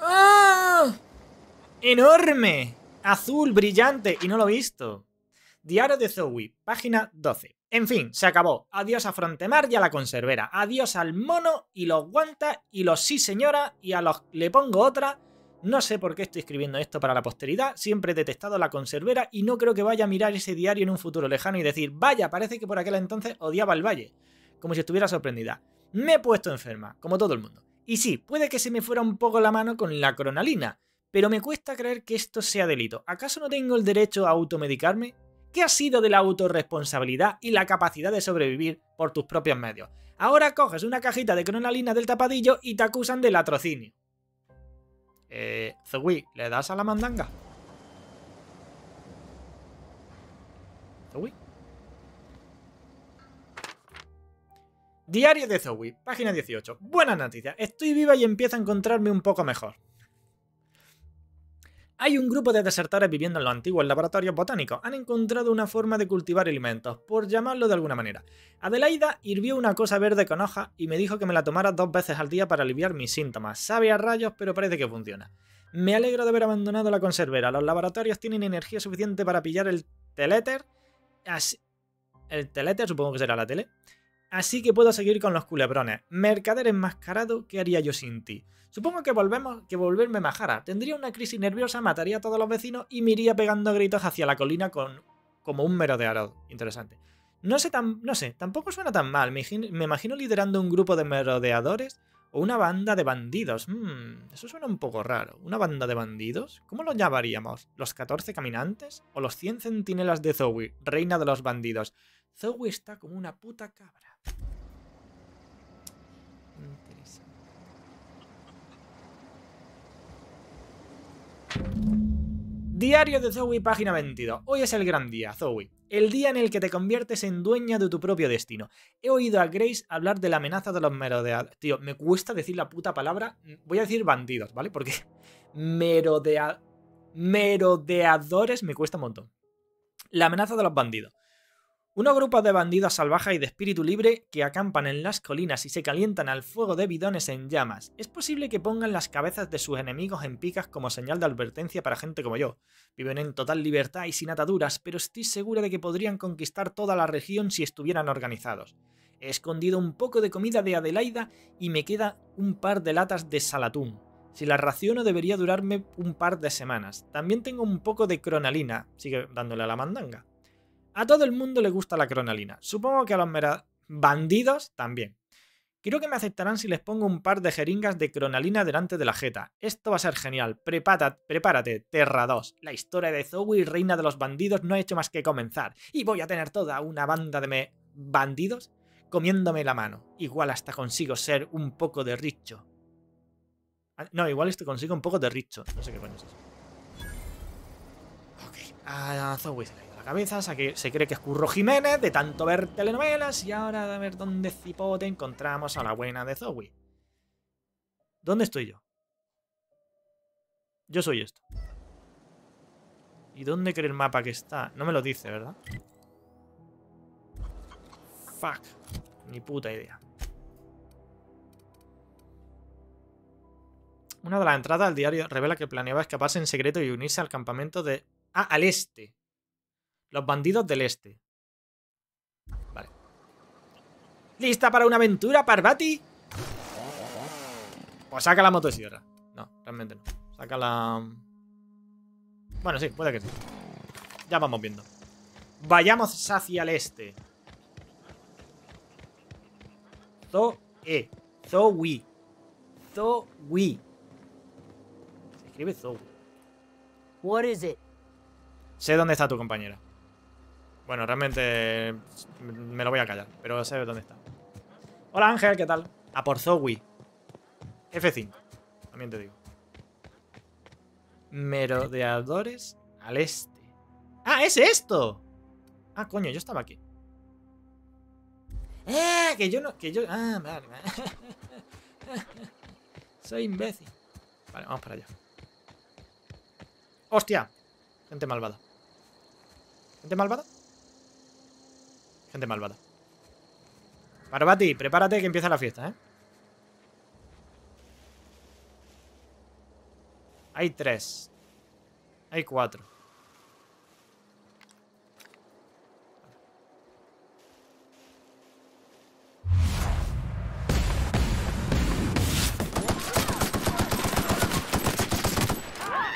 ¡Ah! ¡Enorme! Azul, brillante, y no lo he visto. Diario de Zoe, página 12. En fin, se acabó. Adiós a Frontemar y a la conservera. Adiós al mono y los guantas y los sí señora y a los le pongo otra. No sé por qué estoy escribiendo esto para la posteridad. Siempre he detestado la conservera y no creo que vaya a mirar ese diario en un futuro lejano y decir, vaya, parece que por aquel entonces odiaba el valle. Como si estuviera sorprendida. Me he puesto enferma, como todo el mundo. Y sí, puede que se me fuera un poco la mano con la cronalina, pero me cuesta creer que esto sea delito. ¿Acaso no tengo el derecho a automedicarme? ¿Qué ha sido de la autorresponsabilidad y la capacidad de sobrevivir por tus propios medios? Ahora coges una cajita de cronalina del tapadillo y te acusan de latrocinio. Eh, Zoe, ¿le das a la mandanga? Zoe. Diario de Zoe, página 18. Buenas noticias, estoy viva y empiezo a encontrarme un poco mejor. Hay un grupo de desertores viviendo en los antiguos laboratorios botánicos. Han encontrado una forma de cultivar alimentos, por llamarlo de alguna manera. Adelaida hirvió una cosa verde con hojas y me dijo que me la tomara dos veces al día para aliviar mis síntomas. Sabe a rayos, pero parece que funciona. Me alegro de haber abandonado la conservera. Los laboratorios tienen energía suficiente para pillar el teléter. El teléter supongo que será la tele. Así que puedo seguir con los culebrones. Mercader enmascarado, ¿qué haría yo sin ti? Supongo que volvemos, que volverme majara. Tendría una crisis nerviosa, mataría a todos los vecinos y me iría pegando gritos hacia la colina con, como un merodeador. Interesante. No sé, tan, no sé, tampoco suena tan mal. Me, imagino- liderando un grupo de merodeadores o una banda de bandidos. Hmm, eso suena un poco raro. ¿Una banda de bandidos? ¿Cómo lo llamaríamos? ¿Los 14 caminantes? ¿O los 100 centinelas de Zoe, reina de los bandidos? Zoe está como una puta cabra. Diario de Zoe, página 22. Hoy es el gran día, Zoe. El día en el que te conviertes en dueña de tu propio destino. He oído a Grace hablar de la amenaza de los merodeadores. Tío, me cuesta decir la puta palabra. Voy a decir bandidos, ¿vale? Porque merodea... merodeadores me cuesta un montón. La amenaza de los bandidos. Unos grupos de bandidos salvajes y de espíritu libre que acampan en las colinas y se calientan al fuego de bidones en llamas. Es posible que pongan las cabezas de sus enemigos en picas como señal de advertencia para gente como yo. Viven en total libertad y sin ataduras, pero estoy segura de que podrían conquistar toda la región si estuvieran organizados. He escondido un poco de comida de Adelaida y me queda un par de latas de salatún. Si la raciono debería durarme un par de semanas. También tengo un poco de cronalina. Sigue dándole a la mandanga. A todo el mundo le gusta la cronalina. Supongo que a los bandidos también. Creo que me aceptarán si les pongo un par de jeringas de cronalina delante de la jeta. Esto va a ser genial. Prepárate, prepárate, Terra 2. La historia de Zoe, reina de los bandidos, no ha hecho más que comenzar. Y voy a tener toda una banda de me- bandidos comiéndome la mano. Igual hasta consigo ser un poco de richo. Ah, No, igual esto consigo un poco de richo. No sé qué coño es eso. Ok. A la cabeza. Que- se cree que es Curro Jiménez de tanto ver telenovelas. Y ahora a ver dónde cipote encontramos a la buena de Zoe. ¿Dónde estoy yo? Yo soy esto. ¿Y dónde cree el mapa que está? No me lo dice, ¿verdad? Fuck. Ni puta idea. Una de las entradas al diario revela que planeaba escaparse en secreto y unirse al campamento de... Ah, al este. Los bandidos del este. Vale. ¿Lista para una aventura, Parvati? Pues saca la motosierra. No, realmente no. Saca la... Bueno, sí, puede que sí. Ya vamos viendo. Vayamos hacia el este. Zoe. Zoe. Zoe. Se escribe Zoe. What is it? Sé dónde está tu compañera. Bueno, realmente me lo voy a callar, pero sé dónde está. Hola Ángel, ¿qué tal? A por Zoe. F5. También te digo. Merodeadores al este. ¡Ah, es esto! Ah, coño, yo estaba aquí. ¡Eh! Que yo no. Que yo. Ah, vale, vale. Soy imbécil. Vale, vamos para allá. ¡Hostia! Gente malvada. ¿Gente malvada? Gente malvada. Parvati, prepárate que empieza la fiesta, ¿eh? Hay tres. Hay cuatro.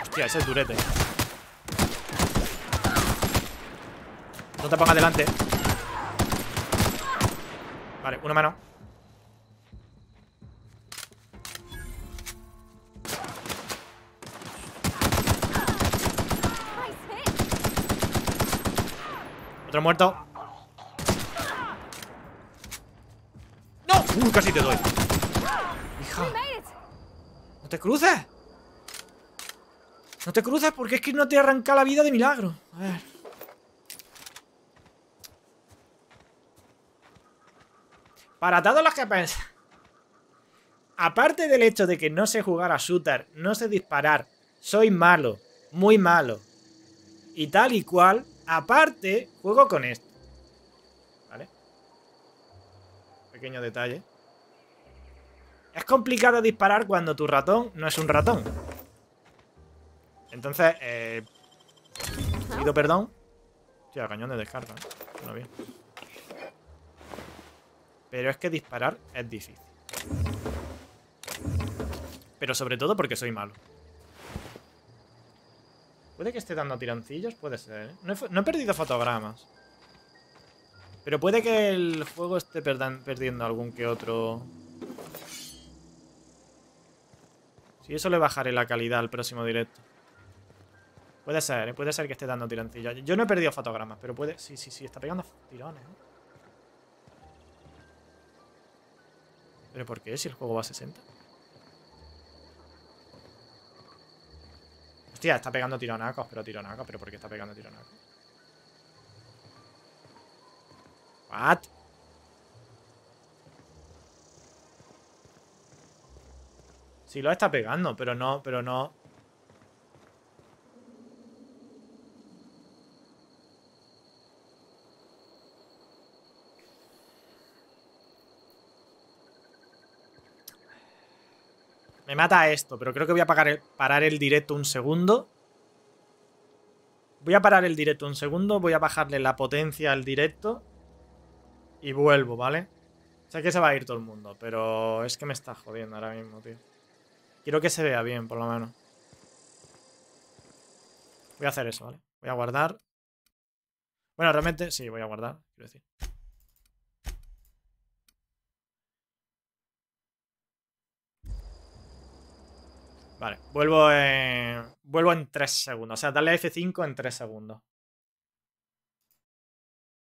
Hostia, ese es durete. No te pongas delante. Vale, una mano. Otro muerto. ¡No! ¡Uy, casi te doy! Hija. ¡No te cruces! No te cruces porque es que no te arranca la vida de milagro. A ver. Para todos los que pensan. Aparte del hecho de que no sé jugar a shooter, no sé disparar, soy malo, muy malo. Y tal y cual, aparte, juego con esto. ¿Vale? Pequeño detalle. Es complicado disparar cuando tu ratón no es un ratón. Entonces, eh... Pido perdón. Hostia, cañón de descarga. ¿eh? Bien. Pero es que disparar es difícil. Pero sobre todo porque soy malo. Puede que esté dando tirancillos, puede ser. ¿eh? No, he, perdido fotogramas. Pero puede que el juego esté perdiendo algún que otro... Si eso le bajaré la calidad al próximo directo. Puede ser, ¿eh? puede ser que esté dando tirancillos. Yo no he perdido fotogramas, pero puede... Sí, sí, sí, está pegando tirones. ¿eh? ¿Pero por qué? Si el juego va a 60. Hostia, está pegando tironacos, pero tironacos. ¿Pero por qué está pegando tironacos? ¿What? Sí lo está pegando, pero no, pero no... Me mata esto, pero creo que voy a pagar el- parar el directo un segundo. Voy a parar el directo un segundo, voy a bajarle la potencia al directo y vuelvo, ¿vale? Sé que se va a ir todo el mundo, pero es que me está jodiendo ahora mismo, tío. Quiero que se vea bien, por lo menos. Voy a hacer eso, ¿vale? Voy a guardar. Bueno, realmente sí, voy a guardar, quiero decir. Vale, vuelvo en, vuelvo en 3 segundos. O sea, dale a F5 en 3 segundos.